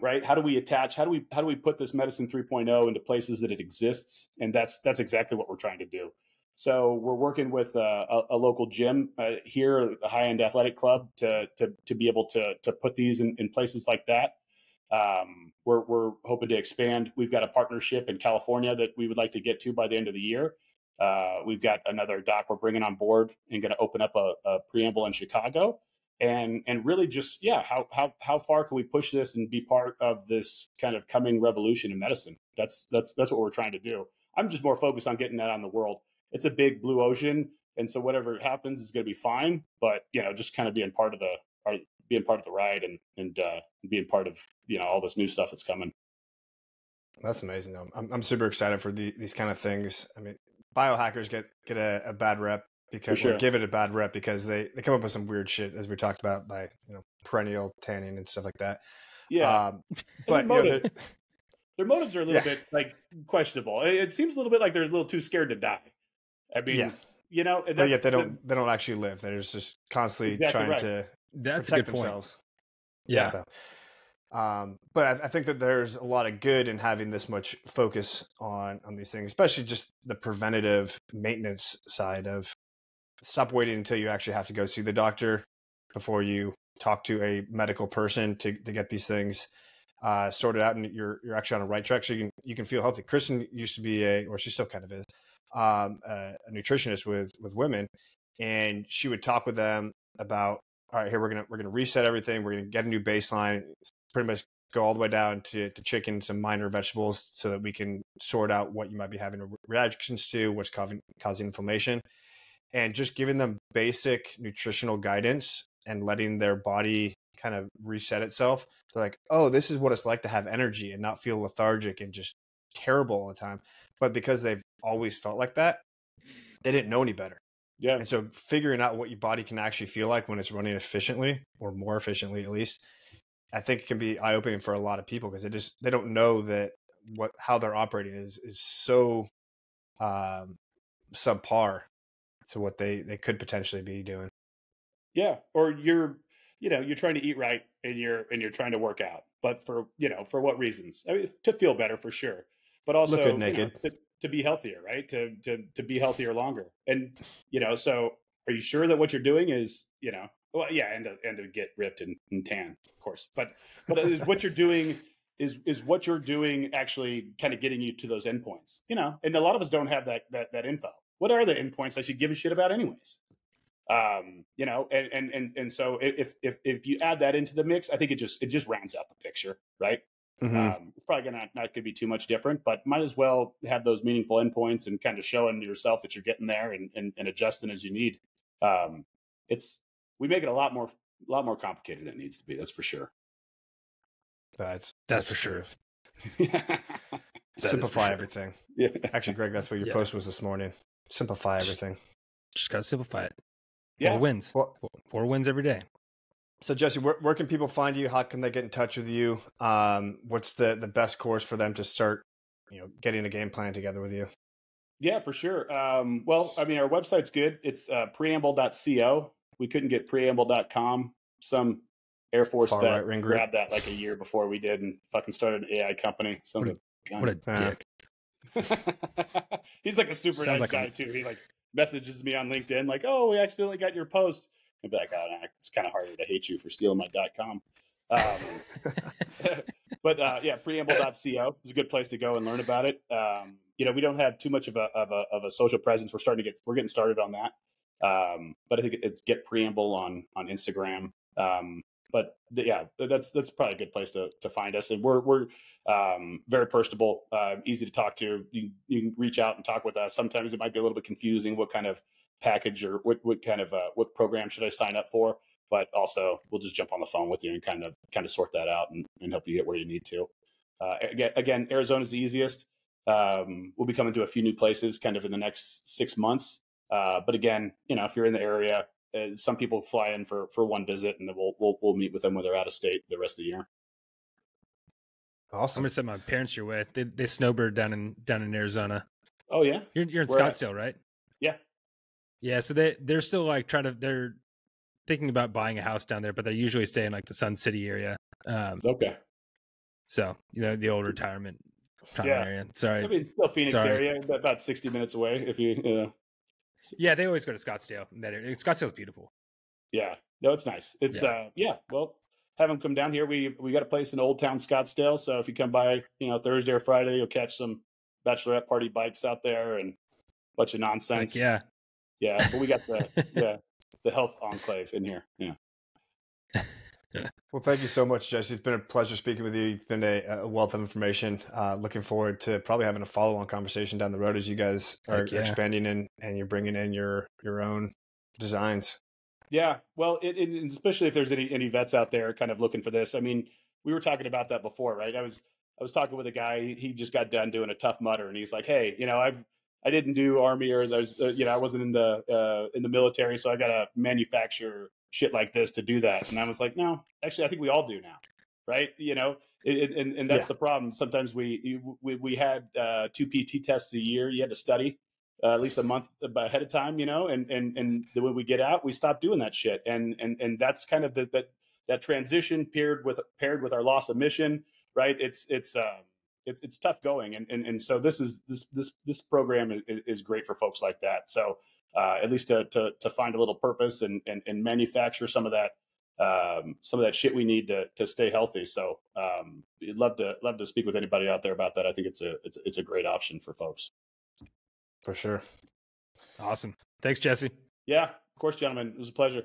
S3: right? How do we attach? How do we how do we put this medicine 3.0 into places that it exists? And that's that's exactly what we're trying to do. So we're working with a, a local gym uh, here, a high end athletic club, to to to be able to to put these in, in places like that. Um, we're we're hoping to expand. We've got a partnership in California that we would like to get to by the end of the year. Uh, we've got another doc we're bringing on board and going to open up a, a preamble in Chicago, and and really just yeah, how how how far can we push this and be part of this kind of coming revolution in medicine? That's that's that's what we're trying to do. I'm just more focused on getting that on the world. It's a big blue ocean, and so whatever happens is going to be fine. But you know, just kind of being part of the being part of the ride and and uh, being part of you know all this new stuff that's coming.
S1: That's amazing. Though. I'm I'm super excited for the, these kind of things. I mean, biohackers get get a, a bad rep because
S3: sure.
S1: give it a bad rep because they they come up with some weird shit as we talked about by you know perineal tanning and stuff like that.
S3: Yeah,
S1: Um, but
S3: their,
S1: you know,
S3: their motives are a little
S1: Yeah.
S3: bit like questionable. It, it seems a little bit like they're a little too scared to die. I mean,
S1: Yeah.
S3: you know, and
S1: but yet they don't they don't actually live. They're just constantly
S3: Exactly
S1: trying
S3: right.
S1: to
S2: That's a
S1: protect
S2: good point.
S1: themselves.
S2: Yeah.
S1: So, um, but I, I think that there's a lot of good in having this much focus on on these things, especially just the preventative maintenance side of stop waiting until you actually have to go see the doctor before you talk to a medical person to to get these things uh, sorted out, and you're you're actually on the right track, so you can you can feel healthy. Kristen used to be a, or she still kind of is, um, a, a nutritionist with with women, and she would talk with them about all right, here we're gonna we're gonna reset everything. We're gonna get a new baseline. Pretty much go all the way down to, to chicken, some minor vegetables, so that we can sort out what you might be having reactions to, what's causing causing inflammation, and just giving them basic nutritional guidance and letting their body kind of reset itself. They're like, oh, this is what it's like to have energy and not feel lethargic and just terrible all the time. But because they've always felt like that, they didn't know any better.
S3: Yeah.
S1: And so figuring out what your body can actually feel like when it's running efficiently or more efficiently at least, I think it can be eye opening for a lot of people because they just they don't know that what how they're operating is is so um subpar to what they they could potentially be doing.
S3: Yeah. Or you're you know, you're trying to eat right and you're and you're trying to work out. But for you know, for what reasons? I mean to feel better for sure. But also
S1: Look good naked.
S3: You know, to, to be healthier, right? To to to be healthier longer. And you know, so are you sure that what you're doing is, you know, well, yeah, and to, and to get ripped and, and tan, of course. But but is what you're doing is is what you're doing actually kind of getting you to those endpoints, you know? And a lot of us don't have that that that info. What are the endpoints I should give a shit about, anyways? Um, you know, and and and and so if if if you add that into the mix, I think it just it just rounds out the picture, right? Mm-hmm. Um, it's probably gonna not could be too much different, but might as well have those meaningful endpoints and kind of showing yourself that you're getting there and, and, and adjusting as you need. Um, it's we make it a lot more a lot more complicated than it needs to be. That's for sure.
S1: That's
S2: that's, that's for sure.
S1: Simplify sure. everything.
S3: Yeah.
S1: Actually, Greg, that's what your yeah. post was this morning. Simplify everything.
S2: Just gotta simplify it.
S3: Yeah.
S2: Four wins. Well, four, four wins every day.
S1: So Jesse, where, where, can people find you? How can they get in touch with you? Um, what's the the best course for them to start, you know, getting a game plan together with you?
S3: Yeah, for sure. Um, well, I mean, our website's good. It's uh, preamble.co. We couldn't get preamble.com. Some Air Force Far vet right grabbed that like a year before we did and fucking started an AI company.
S2: Some what a, what a dick.
S3: He's like a super Sounds nice like guy a... too. He like messages me on LinkedIn like, "Oh, we accidentally got your post." I'd be like, oh, it's kind of harder to hate you for stealing my dot com. Um, but uh, yeah, preamble.co is a good place to go and learn about it. Um, you know, we don't have too much of a, of a, of a social presence. We're starting to get, we're getting started on that. Um, but I think it's get preamble on, on Instagram. Um, but yeah, that's, that's probably a good place to, to find us. And we're, we're, um, very personable, uh, easy to talk to. You, you can reach out and talk with us. Sometimes it might be a little bit confusing what kind of package or what, what kind of uh, what program should I sign up for. But also, we'll just jump on the phone with you and kind of kind of sort that out and, and help you get where you need to. Uh, again, again, Arizona's the easiest. Um, we'll be coming to a few new places kind of in the next six months. Uh, but again, you know, if you're in the area, uh, some people fly in for for one visit, and then we'll we'll, we'll meet with them when they're out of state the rest of the year.
S2: Awesome. I'm gonna send my parents your way. They they snowbird down in down in Arizona.
S3: Oh yeah,
S2: you're you're in Where Scottsdale, at? right?
S3: Yeah,
S2: yeah, so they they're still like trying to they're thinking about buying a house down there, but they usually stay in like the Sun City area. Um,
S3: okay.
S2: So you know the old retirement, yeah. area. Sorry,
S3: I mean still Phoenix Sorry. area, about sixty minutes away. If you, you know.
S2: Yeah, they always go to Scottsdale. That area. Scottsdale's beautiful.
S3: Yeah, no, it's nice. It's yeah. uh, yeah. Well, have them come down here. We we got a place in Old Town Scottsdale. So if you come by, you know Thursday or Friday, you'll catch some bachelorette party bikes out there and a bunch of nonsense.
S2: Like, yeah,
S3: yeah, but we got the yeah the health enclave in here. Yeah.
S1: Well, thank you so much, Jesse. It's been a pleasure speaking with you. You've been a, a wealth of information. Uh, looking forward to probably having a follow-on conversation down the road as you guys are, yeah. expanding in and you're bringing in your your own designs.
S3: Yeah, well, it, it, especially if there's any any vets out there kind of looking for this. I mean, we were talking about that before, right? I was I was talking with a guy. He just got done doing a Tough Mudder, and he's like, "Hey, you know, I've I didn't do army or there's uh, you know I wasn't in the uh, in the military, so I got to manufacture shit like this to do that. And I was like, no, actually, I think we all do now, right? You know, it, it, and and that's yeah. the problem. Sometimes we we we had uh, two PT tests a year. You had to study uh, at least a month ahead of time, you know, and and and when we get out, we stop doing that shit. And and and that's kind of the, that that transition paired with paired with our loss of mission, right? It's it's. Uh, it's it's tough going, and and, and so this is this this this program is, is great for folks like that. So uh, at least to, to to find a little purpose and and, and manufacture some of that um, some of that shit we need to to stay healthy. So um, would love to love to speak with anybody out there about that. I think it's a it's it's a great option for folks.
S1: For sure.
S2: Awesome. Thanks, Jesse.
S3: Yeah, of course, gentlemen. It was a pleasure.